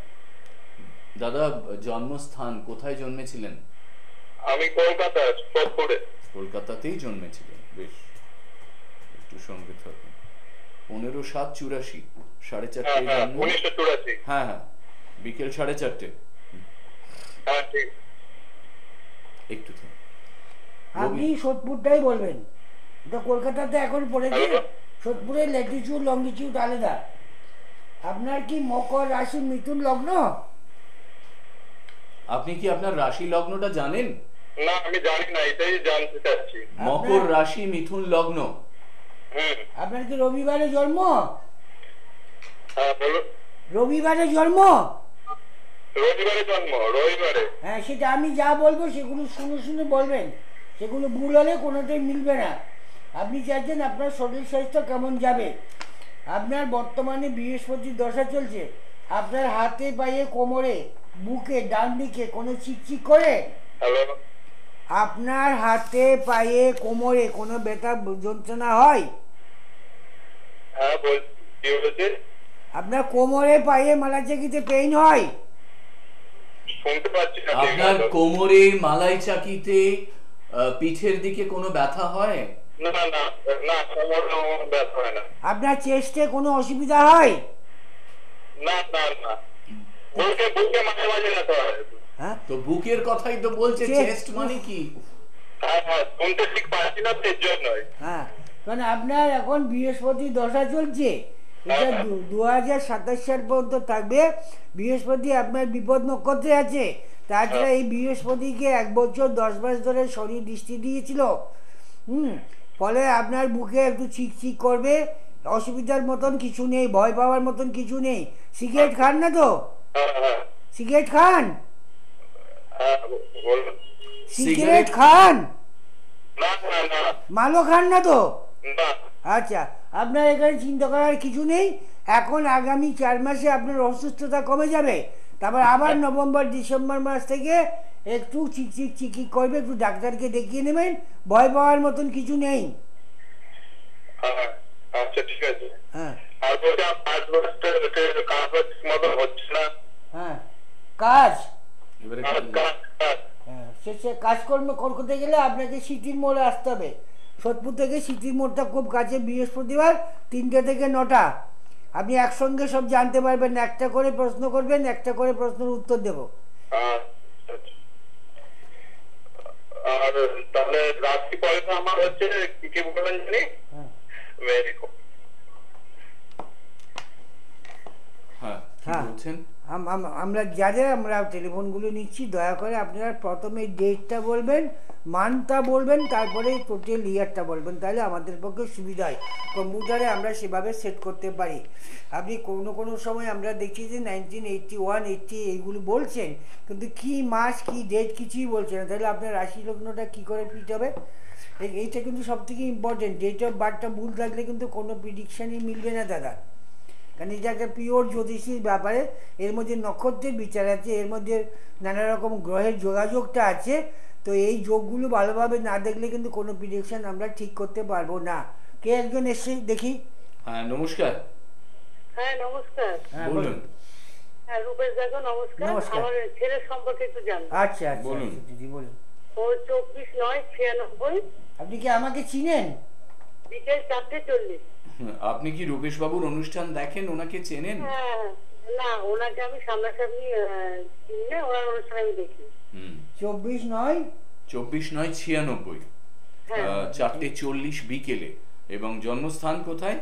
A: দাদা জন্মস্থান কোথায় জন্মেছিলেন?
D: আমি কলকাতা সোদপুরে
A: কলকাতাতেই জন্মেছিলেন। বেশ একটু সঙ্গে থাকুন পনেরো সাত চুরাশি সাড়ে
D: হ্যাঁ
A: চারটে
D: হ্যাঁ
A: জন্ম? হ্যাঁ হ্যাঁ বিকেল সাড়ে চারটে।
D: হ্যাঁ
A: একটু।
B: আপনি সোদপুরটাই বলবেন। এটা কলকাতাতে এখন পড়েছে? সোদপুরের ল্যাটিচিউড লঙ্গিচিউড আলাদা। আপনার কি মকর রাশি মিথুন লগ্ন?
A: আপনি কি আপনার রাশি লগ্নটা জানেন?
D: না আমি জানি না এটাই জানতে চাচ্ছি।
A: মকর রাশি মিথুন লগ্ন।
B: আপনার কি রবিবারে জন্ম?
D: হ্যাঁ বলুন।
B: রবিবারে জন্ম?
D: রবিবারে জন্ম রবিবারে।
B: হ্যাঁ সেটা আমি যা বলব সেগুলো শুনে শুনে বলবেন। সেগুলো ভুল হলে কোনোটাই মিলবে না। আপনি চাইছেন আপনার শরীর স্বাস্থ্য কেমন যাবে। আপনার বর্তমানে বৃহস্পতির দশা চলছে। আপনার হাতে পায়ে কোমরে বুকে ডান দিকে কোনো চিকচিক করে?
D: হ্যালো?
B: আপনার হাতে পায়ে কোমরে কোনো ব্যথা যন্ত্রণা হয়?
D: হ্যাঁ বল কি হয়েছে?
B: আপনার কোমরে পায়ে মালাচাকিতে পেইন হয়?
D: শুনতে পাচ্ছি না
A: আপনার কোমরে মালাই চাকিতে পিঠের দিকে কোনো ব্যথা হয়?
D: না না না কোমরে আমার ব্যথা হয় না।
B: আপনার চেস্টে কোনো অসুবিধা হয়?
D: না না না। মাঝে মাঝে ব্যথা হয়।
B: হ্যাঁ?
A: তো বুকের কথাই তো বলছে
B: Chest-
A: চেস্ট মানে কি?
D: হ্যাঁ হ্যাঁ জন্যই
B: হ্যাঁ কারণ আপনার এখন বৃহস্পতি দশা চলছে। এটা দু হাজার সাতাশ সাল পর্যন্ত থাকবে। বৃহস্পতি আপনার বিপদ নক্ষত্রে আছে। তাছাড়া এই বৃহস্পতিকে এক বছর দশ মাস ধরে শনি দৃষ্টি দিয়েছিল। হুম? ফলে আপনার বুকে একটু চিকচিক করবে। অসুবিধার মতন কিছু নেই ভয় পাওয়ার মতন কিছু নেই। সিগারেট খান না তো?
D: হ্যাঁ হ্যাঁ।
B: সিগারেট খান?
D: হ্যাঁ
B: সিগারেট
A: সিগারেট
B: খান? মালও খান না তো? আচ্ছা আপনার এখানে চিন্তা করার কিছু নেই? এখন আগামী চার মাসে আপনার অসুস্থতা কমে যাবে। তারপর আবার নভেম্বর ডিসেম্বর মাস থেকে একটু চিকচিক চিকিক করবে একটু ডাক্তারকে দেখিয়ে নেবেন। ভয় পাওয়ার মতন কিছু নেই।
D: হ্যাঁ আচ্ছা ঠিক আছে।
B: হ্যাঁ।
D: আর বলছি পাঁচ বছর কাজ হচ্ছে না।
B: হ্যাঁ। কাজ?
A: এবারে
D: কাজ কাজ।
B: হ্যাঁ সে সে কাজকর্ম করতে গেলে আপনাকে সিটির মোড়ে আসতে হবে। সোদপুর থেকে সিটির মোড়টা খুব কাছে বৃহস্পতিবার তিনটে থেকে নটা। আপনি একসঙ্গে সব জানতে পারবেন একটা করে প্রশ্ন করবেন একটা করে প্রশ্নের উত্তর দেবো।
D: আচ্ছা, আচ্ছা। আর তাহলে রাত্রি পয়সা আমার হচ্ছে কি কি বলবেন জানি?
B: হ্যাঁ।
A: হ্যাঁ
B: হ্যাঁ।
A: বলছেন?
B: আমরা যাদের আমরা টেলিফোনগুলো নিচ্ছি, দয়া করে আপনারা প্রথমে ডেটটা বলবেন মানটা বলবেন তারপরে টোটাল ইয়ারটা বলবেন, তাহলে আমাদের পক্ষে সুবিধা হয়। কম্পিউটারে আমরা সেভাবে সেট করতে পারি। আপনি কোনো কোনো সময় আমরা দেখছি যে নাইনটিন এইটটি ওয়ান এইটটি এইগুলো বলছেন, কিন্তু কি মাস, কি ডেট কিছুই বলছেন না। তাহলে আপনার রাশি লগ্নটা কী করে ফিট হবে? এইটা কিন্তু সবথেকে ইম্পর্টেন্ট ডেট অফ বার্থটা ভুল থাকলে কিন্তু কোনো প্রিডিকশানই মিলবে না, দাদা। কারণ এটা একটা পিওর জ্যোতিষীর ব্যাপারে এর মধ্যে নক্ষত্রের বিচার আছে এর মধ্যে নানা রকম গ্রহের যোগাযোগটা আছে তো এই যোগগুলো ভালোভাবে না দেখলে কিন্তু কোনো প্রিডিকশন আমরা ঠিক করতে পারব না। কে একজন এসে দেখি?
A: হ্যাঁ নমস্কার।
C: হ্যাঁ নমস্কার।
B: হ্যাঁ
A: বলুন।
C: হ্যাঁ রূপেশ দেখো নমস্কার।
B: নমস্কার।
C: আমার ছেলের সম্পর্কে একটু জানব।
B: আচ্ছা আচ্ছা
A: বলুন।
B: আচ্ছা, দিদি বলুন।
C: ও চব্বিশ নয় ছিয়ানব্বই।
B: আপনি কি আমাকে চিনেন?
C: বিকেল চারটে চল্লিশ।
A: আপনি কি রূপেশ বাবুর অনুষ্ঠান দেখেন? ওনাকে চেনেন?
C: হ্যাঁ না ওনাকে আমি সামনাসামনি চিনি না ওনার অনুষ্ঠান আমি দেখি।
B: চব্বিশ নয়?
A: চব্বিশ নয় ছিয়ানব্বই।
C: হ্যাঁ।
A: চারটে চল্লিশ বিকেলে। এবং জন্মস্থান কোথায়?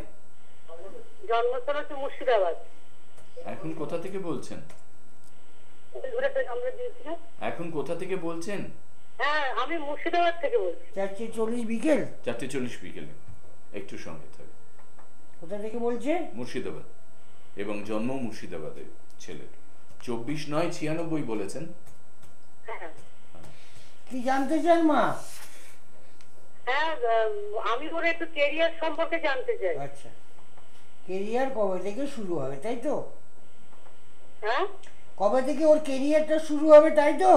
C: জন্মস্থান হচ্ছে মুর্শিদাবাদ।
A: এখন কোথা থেকে বলছেন?
C: আমরা
A: এখন কোথা থেকে বলছেন?
C: হ্যাঁ আমি মুর্শিদাবাদ থেকে বলছি।
B: চারটে চল্লিশ বিকেল?
A: চারটে চল্লিশ বিকেলে। একটু সঙ্গে থাকে
B: কোথা থেকে বলছে?
A: মুর্শিদাবাদ। এবং জন্ম মুর্শিদাবাদে ছেলের চব্বিশ নয় ছিয়ানব্বই বলেছেন।
C: হ্যাঁ
B: কি জানতে চান মা?
C: হ্যাঁ আমি ওর একটু কেরিয়ার সম্পর্কে জানতে চাই।
B: আচ্ছা। কেরিয়ার কবে থেকে শুরু হবে তাই তো?
C: হ্যাঁ?
B: কবে থেকে ওর কেরিয়ারটা শুরু হবে তাই তো?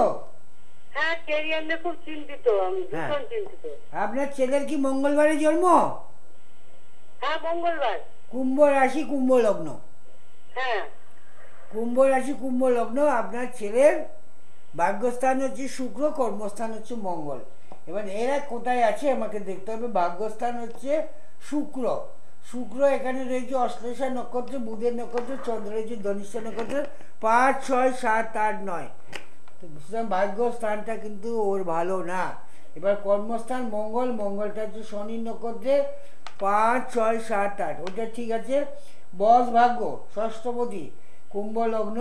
C: হ্যাঁ ক্যারিয়ার নিয়ে খুব চিন্তিত আমি
B: হ্যাঁ।
C: ভীষণ চিন্তিত।
B: আপনার ছেলের কি মঙ্গলবারে জন্ম?
C: হ্যাঁ মঙ্গলবার
B: কুম্ভ রাশি কুম্ভ লগ্ন।
C: হ্যাঁ।
B: কুম্ভ রাশি কুম্ভ লগ্ন আপনার ছেলের ভাগ্যস্থান হচ্ছে শুক্র কর্মস্থান হচ্ছে মঙ্গল। এবার এরা কোথায় আছে আমাকে দেখতে হবে। ভাগ্যস্থান হচ্ছে শুক্র। শুক্র এখানে রয়েছে অশ্লেষা নক্ষত্র বুধের নক্ষত্র চন্দ্র রয়েছে ধনিষ্ঠা নক্ষত্র। পাঁচ ছয় সাত আট নয়। তো সুতরাং ভাগ্যস্থানটা কিন্তু ওর ভালো না। এবার কর্মস্থান মঙ্গল মঙ্গলটা হচ্ছে শনি নক্ষত্রে পাঁচ ছয় সাত আট। ওটা ঠিক আছে। বস ভাগ্য ষষ্ঠপতি কুম্ভ লগ্ন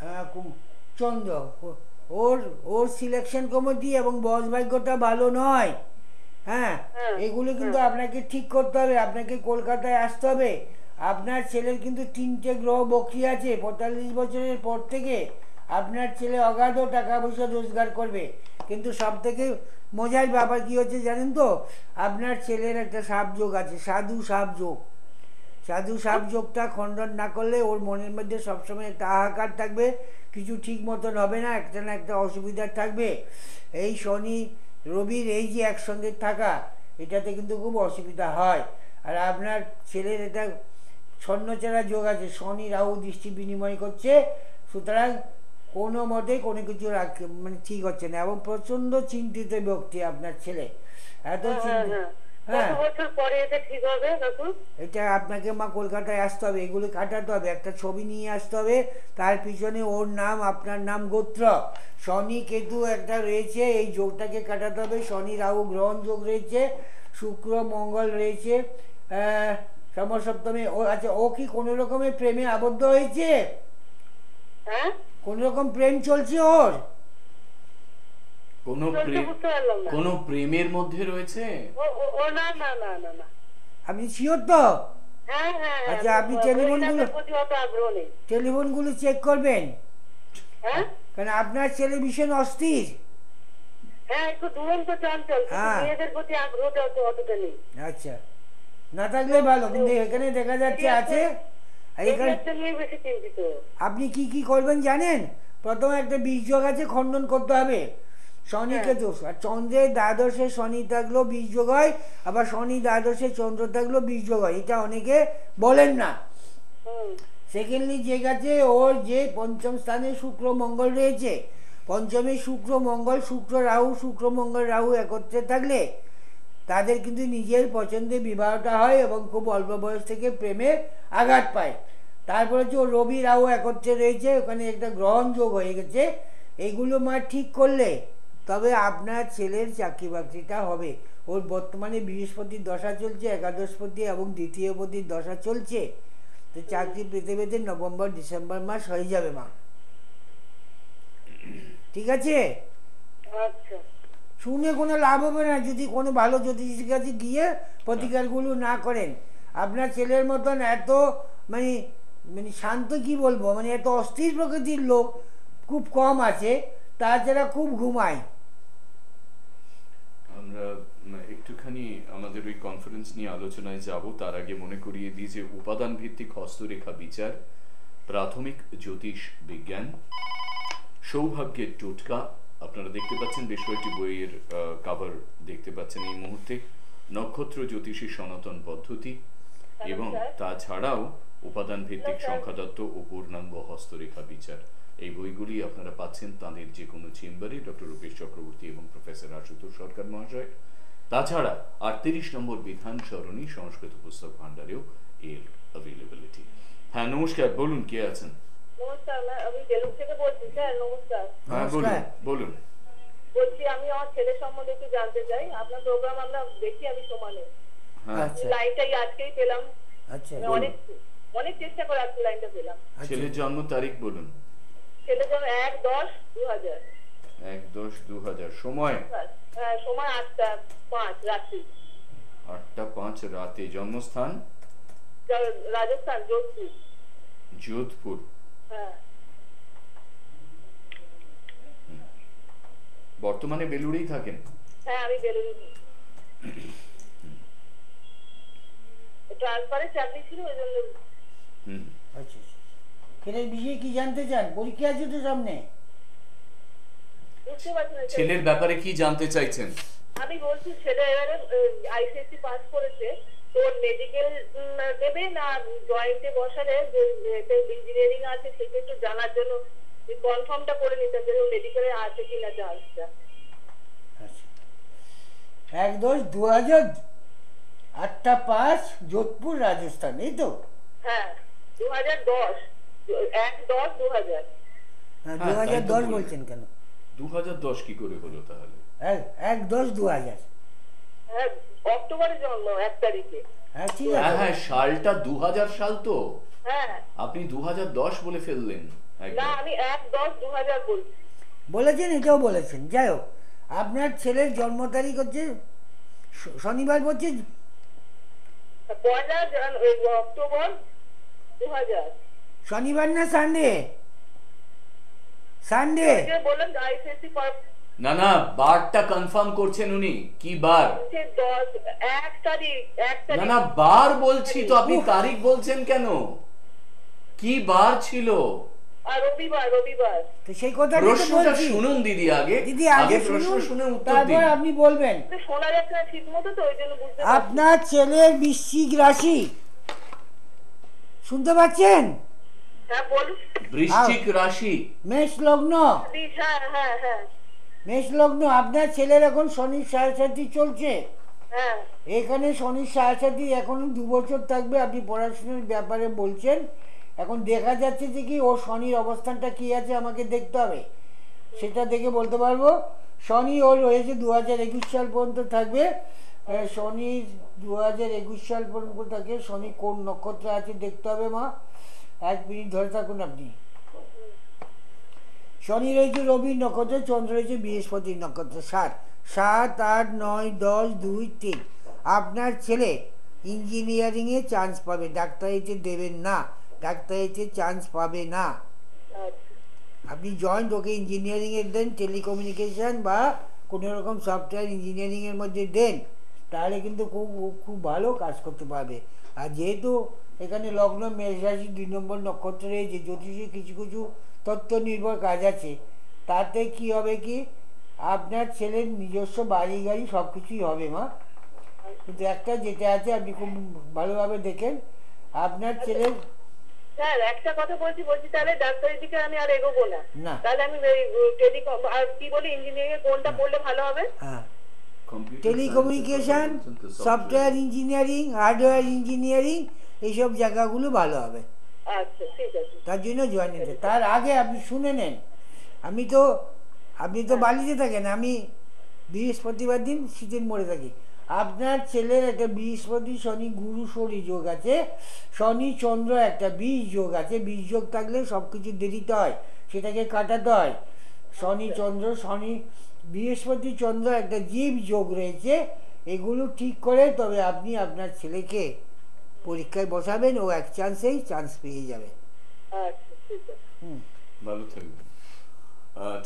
B: হ্যাঁ চন্দ্র। ওর ওর সিলেকশন কমিটি এবং বস ভাগ্যটা ভালো নয়। হ্যাঁ
C: হ্যাঁ,
B: এগুলো কিন্তু আপনাকে ঠিক করতে হবে। আপনাকে কলকাতায় আসতে হবে। আপনার ছেলের কিন্তু তিনটে গ্রহ বকরি আছে। পঁয়তাল্লিশ বছরের পর থেকে আপনার ছেলে অগাধ টাকা পয়সা রোজগার করবে। কিন্তু সব থেকে মজার ব্যাপার কি হচ্ছে জানেন তো? আপনার ছেলের একটা সাপ যোগ আছে, সাধু সাপ যোগ। সাধু সাপ যোগটা খণ্ডন না করলে ওর মনের মধ্যে সবসময় একটা হাহাকার থাকবে, কিছু ঠিক মতন হবে না, একটা না একটা অসুবিধা থাকবে। এই শনি, রবির এই যে একসঙ্গে থাকা, এটাতে কিন্তু খুব অসুবিধা হয়। আর আপনার ছেলের এটা ছন্নচেরা যোগ আছে, শনি রাহু দৃষ্টি বিনিময় করছে, সুতরাং কোনো মতে কোনো কিছু রাখ- মানে ঠিক হচ্ছে না এবং প্রচণ্ড চিন্তিত ব্যক্তি আপনার ছেলে। এত
C: হ্যাঁ, হ্যাঁ,
B: চিন্তিত।
C: হ্যাঁ। এটা
B: আপনাকে মা কলকাতায় আসতে হবে এগুলো কাটাতে হবে একটা ছবি নিয়ে আসতে হবে তার পিছনে ওর নাম আপনার নাম গোত্র। শনি কেতু একটা রয়েছে এই যোগটাকে কাটাতে হবে শনি রাহু গ্রহণ যোগ রয়েছে শুক্র মঙ্গল রয়েছে আহ, সমসপ্তমী ও আচ্ছা ও কি কোনো রকমের প্রেমে আবদ্ধ হয়েছে?
C: হ্যাঁ?
B: কোনো রকম প্রেম চলছে ওর?
A: কোনো প্রেম কোনো প্রেমের মধ্যে রয়েছে?
C: ও- না না না না না।
B: আপনি শিওর তো?
C: হ্যাঁ হ্যাঁ হ্যাঁ।
B: আচ্ছা, আপনি টেলিফোনগুলো- চেক করবেন।
C: হ্যাঁ?
B: কারণ আপনার ছেলে ভীষণ অস্থির। আচ্ছা। না থাকলে ভালো কিন্তু এখানে দেখা যাচ্ছে আছে আপনি কি কি করবেন জানেন? প্রথমে একটা বীজ যোগ আছে খণ্ডন করতে হবে। শনি
C: হ্যাঁ।
B: কেতু আর চন্দ্রের দ্বাদশে শনি থাকলেও বীজ যোগ হয় আবার শনি দ্বাদশে চন্দ্র থাকলেও বীজ যোগ হয়। এটা অনেকে বলেন না। সেকেন্ডলি যে গেছে ওর যে পঞ্চম স্থানে শুক্র মঙ্গল রয়েছে পঞ্চমে শুক্র মঙ্গল শুক্র রাহু শুক্র মঙ্গল রাহু একত্রে থাকলে তাদের কিন্তু নিজের পছন্দে বিবাহটা হয় এবং খুব অল্প বয়স থেকে প্রেমে আঘাত পায়। তারপরে যে ও রবি রাহু একত্রে রয়েছে ওখানে একটা গ্রহণ যোগ হয়ে গেছে এইগুলো মা ঠিক করলে তবে আপনার ছেলের চাকরি বাকরিটা হবে। ওর বর্তমানে বৃহস্পতির দশা চলছে একাদশপতি এবং দ্বিতীয়পতির দশা চলছে। তো চাকরি পেতে পেতে নভেম্বর ডিসেম্বর মাস হয়ে যাবে মা। ঠিক আছে?
C: আচ্ছা।
B: শুনে কোনো লাভ হবে না যদি কোনো ভালো জ্যোতিষীর কাছে গিয়ে প্রতিকারগুলো না করেন। আপনার ছেলের মতন এত মানে মানে শান্ত কি বলব? মানে এত অস্থির প্রকৃতির লোক খুব কম আছে তাছাড়া খুব ঘুমায়।
A: আমরা একটুখানি আমাদের ওই কনফারেন্স নিয়ে আলোচনায় যাব। তার আগে মনে করিয়ে দিই যে উপাদান ভিত্তিক হস্তরেখা বিচার প্রাথমিক জ্যোতিষ বিজ্ঞান সৌভাগ্যের টোটকা। আপনারা দেখতে পাচ্ছেন বেশ কয়েকটি বইয়ের কভার দেখতে পাচ্ছেন এই মুহূর্তে। নক্ষত্র জ্যোতিষী সনাতন পদ্ধতি এবং তাছাড়াও উপাদান ভিত্তিক সংখ্যাতত্ত্ব ও পূর্ণাঙ্গ হস্তরেখা বিচার। এই বইগুলি আপনারা পাচ্ছেন তাদের যে কোনো চেম্বারে ডক্টর রূপেশ চক্রবর্তী এবং প্রফেসর আশুতোষ সরকার মহাশয়। তাছাড়া আটত্রিশ নম্বর বিধান সরণী সংস্কৃত পুস্তক ভান্ডারেও এর অ্যাভেলেবিলিটি হ্যাঁ নমস্কার বলুন কে আছেন?
C: নমস্কার আমি বেলুর থেকে বলছি স্যার নমস্কার।
A: হ্যাঁ বলুন বলুন।
C: বলছি আমি আমার ছেলে সম্বন্ধে একটু জানতে চাই। আপনার প্রোগ্রাম আমরা দেখি আমি সমানে
A: হ্যাঁ।
B: আচ্ছা।
C: লাইনটাই আজকেই পেলাম।
B: আচ্ছা।
C: অনেক অনেক চেষ্টা করে আজকে লাইনটা পেলাম।
B: আচ্ছা।
A: ছেলের জন্ম তারিখ বলুন।
C: ছেলে জন্য এক দশ দু হাজার।
A: এক দশ দু হাজার। সময়?
C: হ্যাঁ সময় আটটা পাঁচ রাত্রি।
A: আটটা পাঁচ রাতে। জন্মস্থান?
C: রাজস্থান যোধপুর।
A: যোধপুর।
C: হ্যাঁ।
A: বর্তমানে বেলুড়েই থাকেন?
C: হ্যাঁ আমি বেলুন ট্রান্সফারে [coughs] চাকরি ছিল ওই জন্য
B: আচ্ছা ছেলের বিষয়ে কি জানতে চান? পরীক্ষা আছে তো সামনে।
C: বুঝতে পারছি না
A: ছেলের ব্যাপারে কি জানতে চাইছেন?
C: আমি বলছি ছেলে এবারে আইসিএসসি পাস করেছে। তো মেডিকেল দেবে না জয়েন্টে বসালে? ইঞ্জিনিয়ারিং আছে সেটা একটু জানার জন্য কনফার্মটা করে নিতে যে মেডিকেলে আছে কিনা চান্সটা
B: আচ্ছা। এক দশ দু হাজার আটটা পাঁচ যোধপুর রাজস্থান এই তো?
C: হ্যাঁ। এক
B: হ্যাঁ,
A: হ্যাঁ।
B: বলছেন কেন?
A: কি করে হলো তাহলে?
B: এক এক দশ দু হাজার
C: হ্যাঁ অক্টোবরে জন্ম এক তারিখে।
B: হ্যাঁ ঠিক
A: হ্যাঁ
B: আছে।
A: হ্যাঁ সালটা দু হাজার সাল তো।
C: হ্যাঁ।
A: আপনি দু হাজার দশ বলে ফেললেন
C: না আমি এক দশ দু হাজার বলছি।
B: বলেছেন এটাও বলেছেন। যাই হোক আপনার ছেলের জন্ম তারিখ হচ্ছে শনিবার বলছে?
C: পয়লা অক্টোবর দু হাজার
B: শনিবার না সানডে? সানডে?
A: না না বারটা কনফার্ম করছেন উনি। কি বার? না না বার বলছি তো আপনি তারিখ বলছেন কেন? কি বার ছিল?
C: আর রবিবার রবিবার।
B: তো সেই কথাটা
A: প্রশ্নটা শুনুন দিদি আগে।
B: দিদি আগে
A: প্রশ্ন শুনে উত্তর দিন।
B: আপনি বলবেন।
C: কিন্তু শোনা যাচ্ছে না ঠিক মতো তো ওই জন্য বুঝতে পারছি।
B: আপনার ছেলের বৃশ্চিক রাশি। শুনতে পাচ্ছেন?
C: হ্যাঁ বলুন।
A: বৃশ্চিক রাশি।
B: মেষ লগ্ন।
C: হ্যাঁ হ্যাঁ
B: মেষ লগ্ন আপনার ছেলের এখন শনির সাড়ে চলছে।
C: হ্যাঁ।
B: এখানে শনির সাড়ে এখনও দু বছর থাকবে আপনি পড়াশোনার ব্যাপারে বলছেন। এখন দেখা যাচ্ছে যে কি ওর শনির অবস্থানটা কি আছে আমাকে দেখতে হবে। সেটা দেখে বলতে পারব। শনি ওর রয়েছে দু হাজার একুশ সাল পর্যন্ত থাকবে। শনি দু হাজার একুশ সাল পর্যন্ত থাকে। শনি কোন নক্ষত্রে আছে দেখতে হবে মা। এক মিনিট ধরে থাকুন আপনি। শনি রয়েছে রবি নক্ষত্র, চন্দ্র রয়েছে বৃহস্পতির নক্ষত্র। সাত সাত, আট, নয়, দশ, দুই, তিন। আপনার ছেলে ইঞ্জিনিয়ারিংয়ে চান্স পাবে। ডাক্তারিতে দেবেন না। ডাক্তারিতে চান্স পাবে না। আপনি জয়েন্ট ওকে ইঞ্জিনিয়ারিংয়ের দেন টেলিকমিউনিকেশান বা কোনো রকম সফটওয়্যার ইঞ্জিনিয়ারিংয়ের মধ্যে দেন। তাহলে কিন্তু খুব খুব ভালো কাজ করতে পারবে। আর যেহেতু এখানে লগ্ন মেষ রাশি দুই নম্বর নক্ষত্র রয়েছে জ্যোতিষে কিছু কিছু তত্ত্ব নির্ভর কাজ আছে। তাতে কি হবে কি? আপনার ছেলের নিজস্ব বাড়ি গাড়ি সব কিছুই হবে মা। কিন্তু একটা যেটা আছে আপনি খুব ভালোভাবে দেখেন আপনার ছেলের
C: স্যার একটা কথা বলছি বলছি তাহলে ডাক্তারের দিকে আমি আর এগোবো না। তাহলে আমি টেলিকম আর কি বলি ইঞ্জিনিয়ারিং কোনটা পড়লে ভালো হবে?
B: হ্যাঁ। Telecommunication software engineering hardware engineering এইসব জায়গাগুলো ভালো হবে।
C: আচ্ছা ঠিক আছে।
B: তার জন্য জয়েন নিতে তার আগে আপনি শুনে নেন। আমি তো আপনি তো বালিতে থাকেন আমি বৃহস্পতিবার দিন শীতের মোড়ে থাকি। আপনার ছেলের একটা বৃহস্পতি শনি গুরু শনি যোগ আছে। শনি চন্দ্র একটা বীজ যোগ আছে। বীজ যোগ থাকলে সব কিছু দেরিতে হয় সেটাকে কাটাতে হয়। শনি চন্দ্র শনি বৃহস্পতি চন্দ্র একটা জীব যোগ রয়েছে এগুলো ঠিক করে তবে আপনি আপনার ছেলেকে পরীক্ষায় বসাবেন ও এক চান্সেই চান্স পেয়ে যাবে।
C: আচ্ছা ঠিক আছে।
B: হুম।
A: ভালো থাকবেন।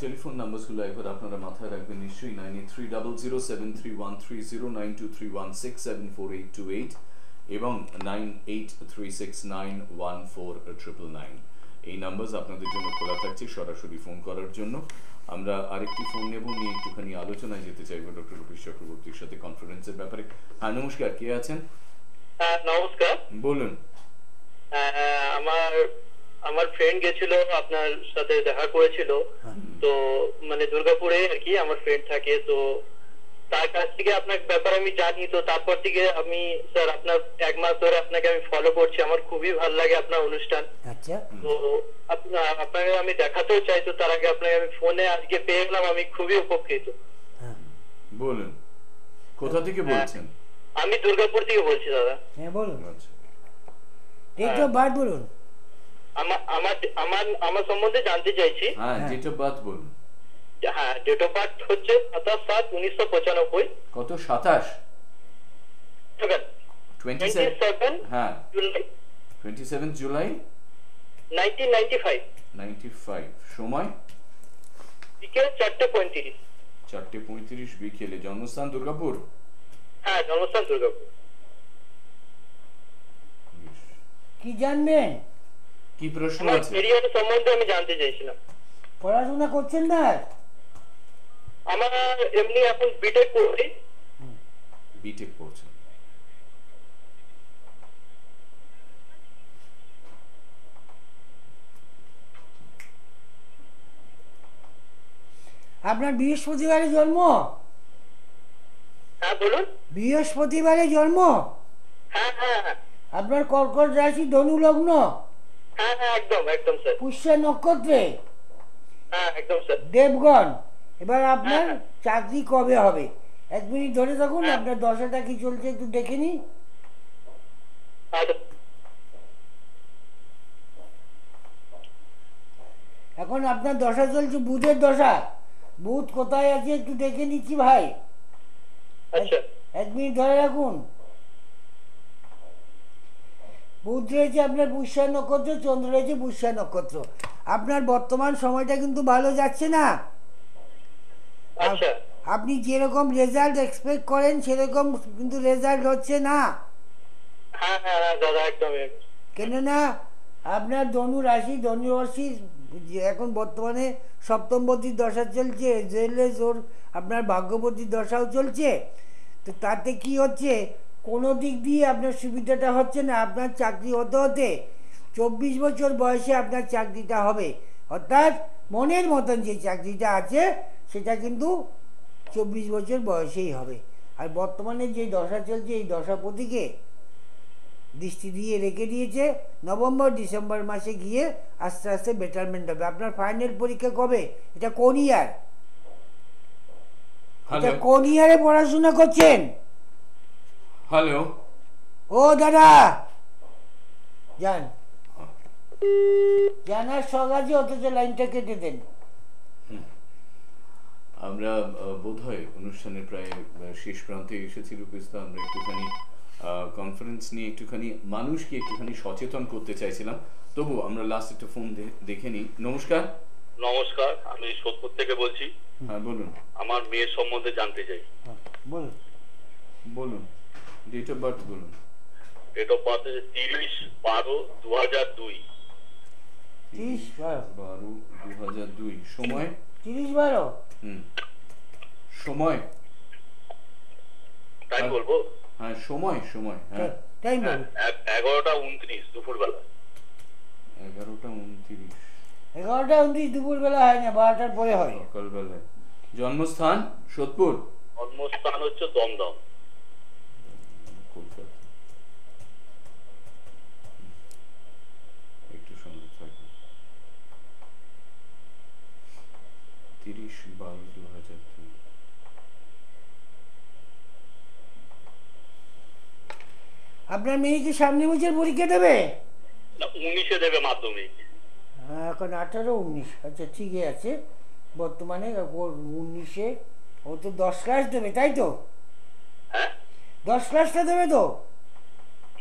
A: টেলিফোন নাম্বারগুলো একবার আপনারা মাথায় রাখবেন নিশ্চয়ই nine eight three double zero seven three one three zero nine two three one six seven four eight two eight এবং nine eight three six nine one four triple nine এই নাম্বার আপনাদের জন্য খোলা থাকছে সরাসরি ফোন করার জন্য। আমরা আরেকটি ফোন নেব নিয়ে একটুখানি আলোচনায় যেতে চাইব ডক্টর রূপেশ চক্রবর্তীর সাথে কনফারেন্সের ব্যাপারে। হ্যাঁ নমস্কার কে আছেন?
D: হ্যাঁ নমস্কার।
A: বলুন।
D: আমার আমার ফ্রেন্ড গেছিল আপনার সাথে দেখা করেছিল। তো মানে দুর্গাপুরে আর কি আমার ফ্রেন্ড থাকে তো তার কাছ থেকে আপনার ব্যাপারে আমি জানি। তো তারপর থেকে আমি স্যার আপনার এক মাস ধরে আপনাকে আমি ফলো করছি। আমার খুবই ভালো লাগে আপনার অনুষ্ঠান।
B: আচ্ছা।
D: তো আপনাকে আমি দেখাতেও চাই তো তার আগে আপনাকে আমি ফোনে আজকে পেয়ে গেলাম আমি খুবই উপকৃত।
B: হ্যাঁ
A: বলুন কোথা থেকে বলছেন?
D: আমি দুর্গাপুর থেকে বলছি দাদা।
B: হ্যাঁ বলুন।
A: আচ্ছা।
B: ডেট অফ বার্থ বলুন।
D: আমার আমার আমার আমার সম্বন্ধে জানতে চাইছি।
A: হ্যাঁ
B: হ্যাঁ।
A: ডেট অফ বার্থ বলুন।
D: হ্যাঁ ডেট অফ বার্থ হচ্ছে সাতাশ সাত উনিশশো পঁচানব্বই।
A: কত? সাতাশ? টোয়েন্টি সেভেন হ্যাঁ। টোয়েন্টি সেভেন জুলাই সময়?
D: বিকেল
A: বিকেলে। জন্মস্থান দুর্গাপুর?
D: হ্যাঁ জন্মস্থান দুর্গাপুর।
A: বেশ।
B: কি জানবেন
A: কি প্রশ্ন
D: আমার
A: আছে?
D: ক্যারিয়ার সম্বন্ধে আমি জানতে চাইছিলাম।
B: পড়াশোনা করছেন না?
D: আমার এমনি এখন বিটেক করি
A: বিটেক পড়ছেন।
B: আপনার বৃহস্পতিবারে জন্ম?
D: হ্যাঁ বলুন।
B: বৃহস্পতিবারে জন্ম?
D: হ্যাঁ হ্যাঁ
B: আপনার কর্কট রাশি ধনু লগ্ন?
D: হ্যাঁ হ্যাঁ একদম একদম স্যার।
B: পুষ্যা নক্ষত্রে? দেবগণ এবার আপনার। চাকরি কবে হবে? এক মিনিট ধরে থাকুন। আপনার দশাটা কি চলছে একটু দেখে নিন।
D: আচ্ছা।
B: এখন আপনার দশা চলছে বুধের দশা। বুধ কোথায় আছে একটু দেখে নিচ্ছি ভাই।
D: আচ্ছা।
B: এক মিনিট ধরে রাখুন। বুধ রয়েছে আপনার পুষ্যা নক্ষত্র চন্দ্র রয়েছে পুষ্যা নক্ষত্র। আপনার বর্তমান সময়টা কিন্তু ভালো যাচ্ছে না।
D: আচ্ছা।
B: আপনি যেরকম রেজাল্ট এক্সপেক্ট করেন সেরকম কিন্তু রেজাল্ট হচ্ছে না।
D: হ্যাঁ হ্যাঁ হ্যাঁ একদম
B: কেননা আপনার ধনু রাশি ধনু রাশি যে এখন বর্তমানে সপ্তমবতীর দশা চলছে, জেলে জোর আপনার ভাগ্যবতীর দশাও চলছে। তো তাতে কি হচ্ছে? কোনো দিক দিয়ে আপনার সুবিধাটা হচ্ছে না, আপনার চাকরি হতে হতে চব্বিশ বছর বয়সে আপনার চাকরিটা হবে। অর্থাৎ মনের মতন যে চাকরিটা আছে, সেটা কিন্তু চব্বিশ বছর বয়সেই হবে। আর বর্তমানে যে দশা চলছে, এই দশাপতিকে দৃষ্টি দিয়ে রেখে দিয়েছে। নভেম্বর ডিসেম্বর মাসে গিয়ে আস্তে আস্তে বেটারমেন্ট হবে। আপনার ফাইনাল পরীক্ষা কবে? এটা কোন ইয়ার এটা কোন ইয়ারে পড়াশোনা করছেন?
A: হ্যালো
B: ও দাদা! যান। জানার শখ আছে অথচ লাইনটা কেটে দেন।
A: আমরা বোধ হয় অনুষ্ঠানের প্রায় শেষ প্রান্তে এসেছি রূপেস্তা আমরা একটুখানি কনফারেন্স নিয়ে একটুখানি মানুষকে একটুখানি সচেতন করতে চাইছিলাম। তবু আমরা লাস্ট একটা ফোন দেখে নিই। নমস্কার।
E: নমস্কার আমি সোদপুর থেকে বলছি।
A: হ্যাঁ বলুন।
E: আমার মেয়ের সম্বন্ধে জানতে চাই।
B: হ্যাঁ, বলুন।
A: বলুন। ডেট অফ বার্থ বলুন।
E: ডেট অফ বার্থ হচ্ছে তিরিশ বারো দু হাজার দুই।
B: তিরিশ বারো?
A: দু হাজার দুই। সময়?
B: তিরিশ বারো?
A: হুম। সময়?
E: টাইম বলব?
A: হ্যাঁ সময় সময় হ্যাঁ।
B: টাইম
E: হ্যাঁ, এগারোটা উনত্রিশ দুপুর বেলা
A: এগারোটা উনত্রিশ।
B: এগারোটা উনত্রিশ দুপুরবেলা হয় না বারোটার পরে হয়।
A: সকালবেলায়। জন্মস্থান সোদপুর?
E: জন্মস্থান হচ্ছে দমদম।
A: কলকাতা। একটু সঙ্গে থাকবে তিরিশ বারো দু হাজার দুই
B: আপনার মেয়ে কি সামনে বছর পরীক্ষা দেবে?
E: উনিশে দেবে মাধ্যমিক।
B: হ্যাঁ এখন আঠারো উনিশ। আচ্ছা ঠিকই আছে। বর্তমানে ওর উনিশে ও তো দশ ক্লাস দেবে তাই তো?
E: হ্যাঁ?
B: দশ ক্লাসটা দেবে তো?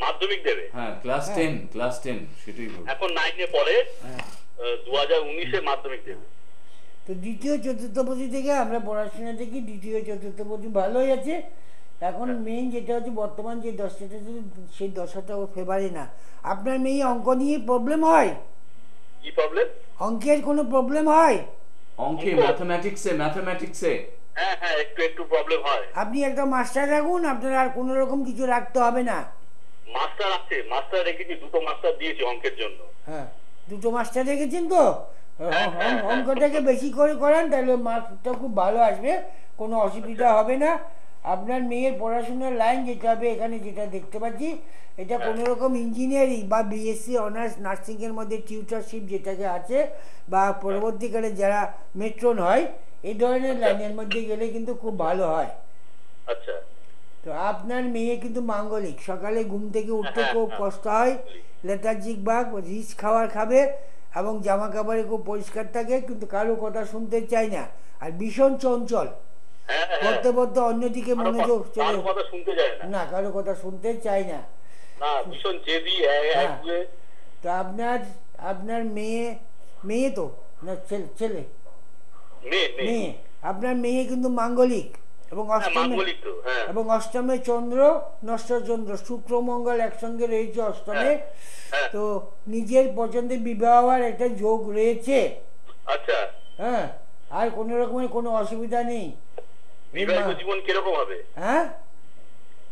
E: মাধ্যমিক দেবে।
A: হ্যাঁ ক্লাস। টেন ক্লাস টেন সেটাই
E: এখন নাইনে পরে
B: হ্যাঁ।
E: দু হাজার উনিশে মাধ্যমিক দেবে।
B: তো দ্বিতীয় চতুর্থপতি থেকে আমরা পড়াশোনা দেখি দ্বিতীয় চতুর্থপতি ভালোই আছে। এখন মেইন যেটা হচ্ছে বর্তমান যে দশটাটা আছে, সেই দশাটা ও ফেভারে না আপনার মেয়ে অঙ্ক নিয়ে প্রবলেম হয়?
E: কি প্রবলেম
B: অঙ্কের কোনো প্রবলেম হয়?
A: অঙ্কে? ম্যাথমেটিক্সে ম্যাথমেটিক্সে
E: হ্যাঁ হ্যাঁ একটু একটু প্রবলেম হয়।
B: আপনি একটা মাস্টার রাখুন আপনার আর কোনো রকম কিছু রাখতে হবে না।
E: মাস্টার আছে মাস্টার রেখেছি দুটো মাস্টার দিয়েছি অঙ্কের জন্য।
B: হ্যাঁ দুটো মাস্টার রেখেছেন তো?
E: হ্যাঁ, হ্যাঁ,
B: অঙ্কটাকে বেশি করে করান তাহলে মার্কটা খুব ভালো আসবে কোনো অসুবিধা হবে না। আপনার মেয়ের পড়াশোনার লাইন যেটা হবে এখানে যেটা দেখতে পাচ্ছি এটা কোনো রকম ইঞ্জিনিয়ারিং বা বিএসসি অনার্স নার্সিংয়ের মধ্যে টিউটারশিপ যেটাকে আছে বা পরবর্তীকালে যারা মেট্রন হয় এই ধরনের লাইনের মধ্যে গেলে কিন্তু খুব ভালো হয়।
E: আচ্ছা।
B: তো আপনার মেয়ে কিন্তু মাঙ্গলিক। সকালে ঘুম থেকে উঠতে
E: হ্যাঁ,
B: খুব
E: হ্যাঁ।
B: কষ্ট হয় লেথার্জিক ভাগ রিচ খাবার খাবে এবং জামা কাপড়ে খুব পরিষ্কার থাকে কিন্তু কারও কথা শুনতে চায় না। আর ভীষণ চঞ্চল।
E: হ্যাঁ হ্যাঁ
B: পড়তে পড়তে অন্যদিকে মনোযোগ চলে।
E: কথা শুনতে যায় না।
B: কারও কথা শুনতে চায় না।
E: ভীষণ জেদি
B: হ্যাঁ। তো আপনার আপনার মেয়ে মেয়ে তো? না ছেলে ছেলে?
E: মেয়ে
B: আপনার মেয়ে কিন্তু মাঙ্গলিক এবং
E: হ্যাঁ
B: অষ্টমে
E: হ্যাঁ।
B: এবং অষ্টমে চন্দ্র নষ্ট চন্দ্র শুক্র মঙ্গল একসঙ্গে রয়েছে অষ্টমে। তো নিজের পছন্দের বিবাহ হওয়ার একটা যোগ রয়েছে।
E: আচ্ছা।
B: হ্যাঁ আর কোনো রকমের কোনো অসুবিধা নেই।
E: বিবাহিত জীবন কীরকম হবে?
B: হ্যাঁ?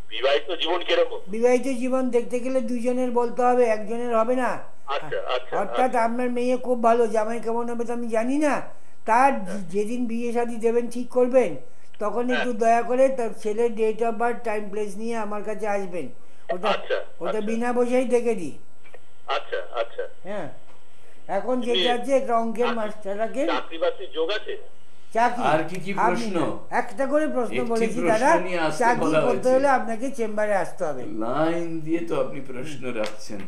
E: বিবাহিত জীবন কীরকম?
B: বিবাহিত জীবন দেখতে গেলে দুজনের বলতে হবে একজনের হবে না।
E: আচ্ছা আচ্ছা
B: অর্থাৎ
E: আচ্ছা।
B: আপনার মেয়ে খুব ভালো জামাই কেমন হবে তো আমি জানি না। তার যেদিন বিয়ে শাদী দেবেন ঠিক করবেন। তখন
E: হ্যাঁ।
B: একটু দয়া করে তার ছেলের date of birth time place নিয়ে আমার কাছে আসবেন। ওটা ওটা। বিনা পয়সাই দেখে দিই।
E: আচ্ছা আচ্ছা।
B: হ্যাঁ। এখন যেটা আছে একটা অঙ্কের। মাস্টার রাখেন
E: চাকরি বাকরির যোগ আছে?
A: আর কি কি প্রশ্ন?
B: একটা করে প্রশ্ন বলেছি দাদা চাকরি করতে হলে আপনাকে চেম্বারে আসতে হবে।
A: লাইন দিয়ে তো আপনি প্রশ্ন রাখছেন।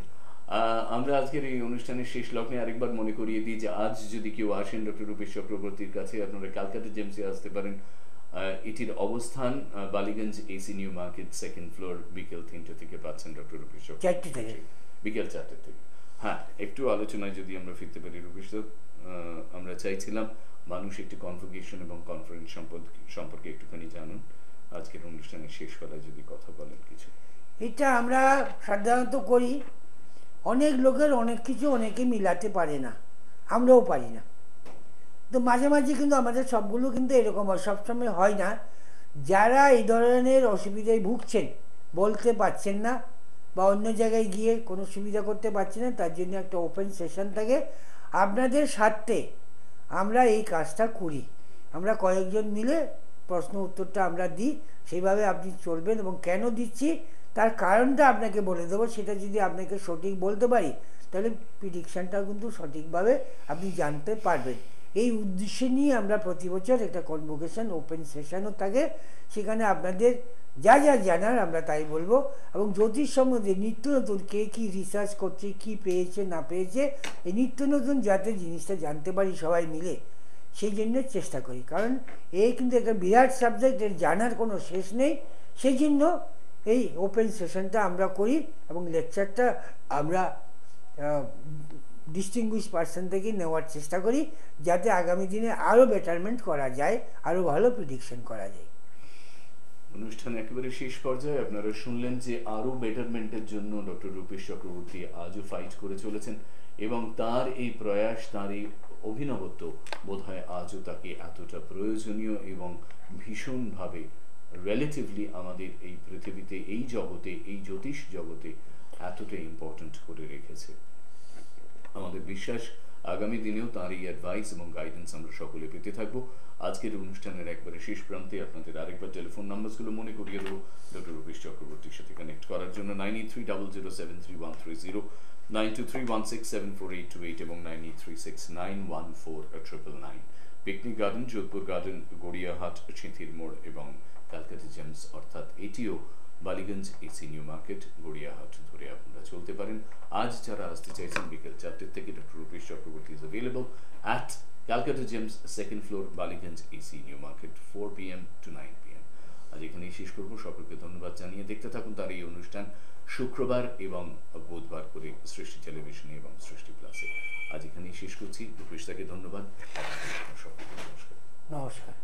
A: আমরা আজকের এই অনুষ্ঠানের শেষ লগ্নে আরেকবার মনে করিয়ে দিই যে আজ যদি কেউ আসেন ডক্টর রূপেশ চক্রবর্তীর কাছে আপনারা ক্যালকাটা জেমসে আসতে পারেন। আহ, এটির অবস্থান Ballygunge AC new market second floor বিকেল তিনটে থেকে পাচ্ছেন ডক্টর রূপেশ চক্রবর্তী।
B: থেকে।
A: বিকেল চারটে থেকে। হ্যাঁ একটু আলোচনায় যদি আমরা ফিরতে পারি, রূপেশ আমরা চাইছিলাম মানুষ একটি কনভোকেশন এবং কনফারেন্স সম্পর্কে সম্পর্কে একটুখানি জানুন। আজকের অনুষ্ঠানের শেষ বেলায় যদি কথা বলেন কিছু।
B: এটা আমরা সাধারণত করি, অনেক লোকের অনেক কিছু অনেকে মিলাতে পারে না, আমরাও পারি না। তো মাঝে মাঝে কিন্তু আমাদের সবগুলো কিন্তু এরকম হয়, সবসময় হয় না। যারা এই ধরনের অসুবিধায় ভুগছেন, বলতে পারছেন না বা অন্য জায়গায় গিয়ে কোনো সুবিধা করতে পারছি না, তার জন্য একটা ওপেন সেশন থাকে। আপনাদের স্বার্থে আমরা এই কাজটা করি। আমরা কয়েকজন মিলে প্রশ্ন উত্তরটা আমরা দিই, সেইভাবে আপনি চলবেন এবং কেন দিচ্ছি, তার কারণটা আপনাকে বলে দেবো, সেটা যদি আপনাকে সঠিক বলতে পারি, তাহলে প্রিডিকশানটাও কিন্তু সঠিকভাবে আপনি জানতে পারবেন। এই উদ্দেশ্য নিয়ে আমরা প্রতি বছর একটা কনভোকেশন ওপেন সেশনও থাকে। সেখানে আপনাদের যা যা জানার আমরা তাই বলব। এবং জ্যোতিষ সম্বন্ধে নিত্য নতুন কে কী রিসার্চ করছে, কি পেয়েছে, না পেয়েছে, এই নিত্য নতুন যাতে জিনিসটা জানতে পারি সবাই মিলে। সেই জন্য চেষ্টা করি। কারণ এই কিন্তু একটা বিরাট সাবজেক্ট এর জানার কোনো শেষ নেই। সেই জন্য এই ওপেন সেশনটা আমরা করি এবং লেকচারটা আমরা ডিস্টিংগুইশ পার্সন থেকে নেওয়ার চেষ্টা করি, যাতে আগামী দিনে আরও বেটারমেন্ট করা যায় আরও ভালো প্রিডিকশন করা যায়।
A: অনুষ্ঠান একেবারে শেষ পর্যায়ে আপনারা শুনলেন যে আরও বেটারমেন্টের জন্য ডক্টর রূপেশ চক্রবর্তী আজও ফাইট করে চলেছেন এবং তার এই প্রয়াস, তার এই অভিনবত্ব বোধহয় আজও তাকে এতটা প্রয়োজনীয় এবং ভীষণভাবে রিলেটিভলি আমাদের এই পৃথিবীতে, এই জগতে, এই জ্যোতিষ জগতে এতটা ইম্পর্ট্যান্ট করে রেখেছে। আমাদের বিশ্বাস আগামী দিনেও তার এই অ্যাডভাইস এবং গাইডেন্স আমরা সকলে পেতে থাকব। আজকের অনুষ্ঠানের একবারে শেষ প্রান্তে আপনাদের আরেকবার টেলিফোন নাম্বারগুলো মনে করিয়ে দেবো। ডক্টর রূপেশ চক্রবর্তীর সাথে কানেক্ট করার জন্য nine eight three double zero seven three one three zero nine two three one six seven four eight two eight এবং nine eight three six nine one four triple nine picnic garden Jodhpur garden Gariahat সিঁথির মোড় এবং Calcutta James অর্থাৎ এটিও Ballygunge AC new market Gariahat ধরে আপনারা চলতে পারেন। আজ যারা আসতে চাইছেন, বিকেল চারটের থেকে doctor Rupesh Chakraborty is available at Calcutta gems second floor Ballygunge AC new market four PM to nine PM P M আজ এখানেই শেষ করব। সকলকে ধন্যবাদ জানিয়ে দেখতে থাকুন তার এই অনুষ্ঠান শুক্রবার এবং বুধবার করে সৃষ্টি টেলিভিশনে এবং সৃষ্টি প্লাসে আজ এখানেই শেষ করছি। রূপেশ তাকে ধন্যবাদ।
B: নমস্কার।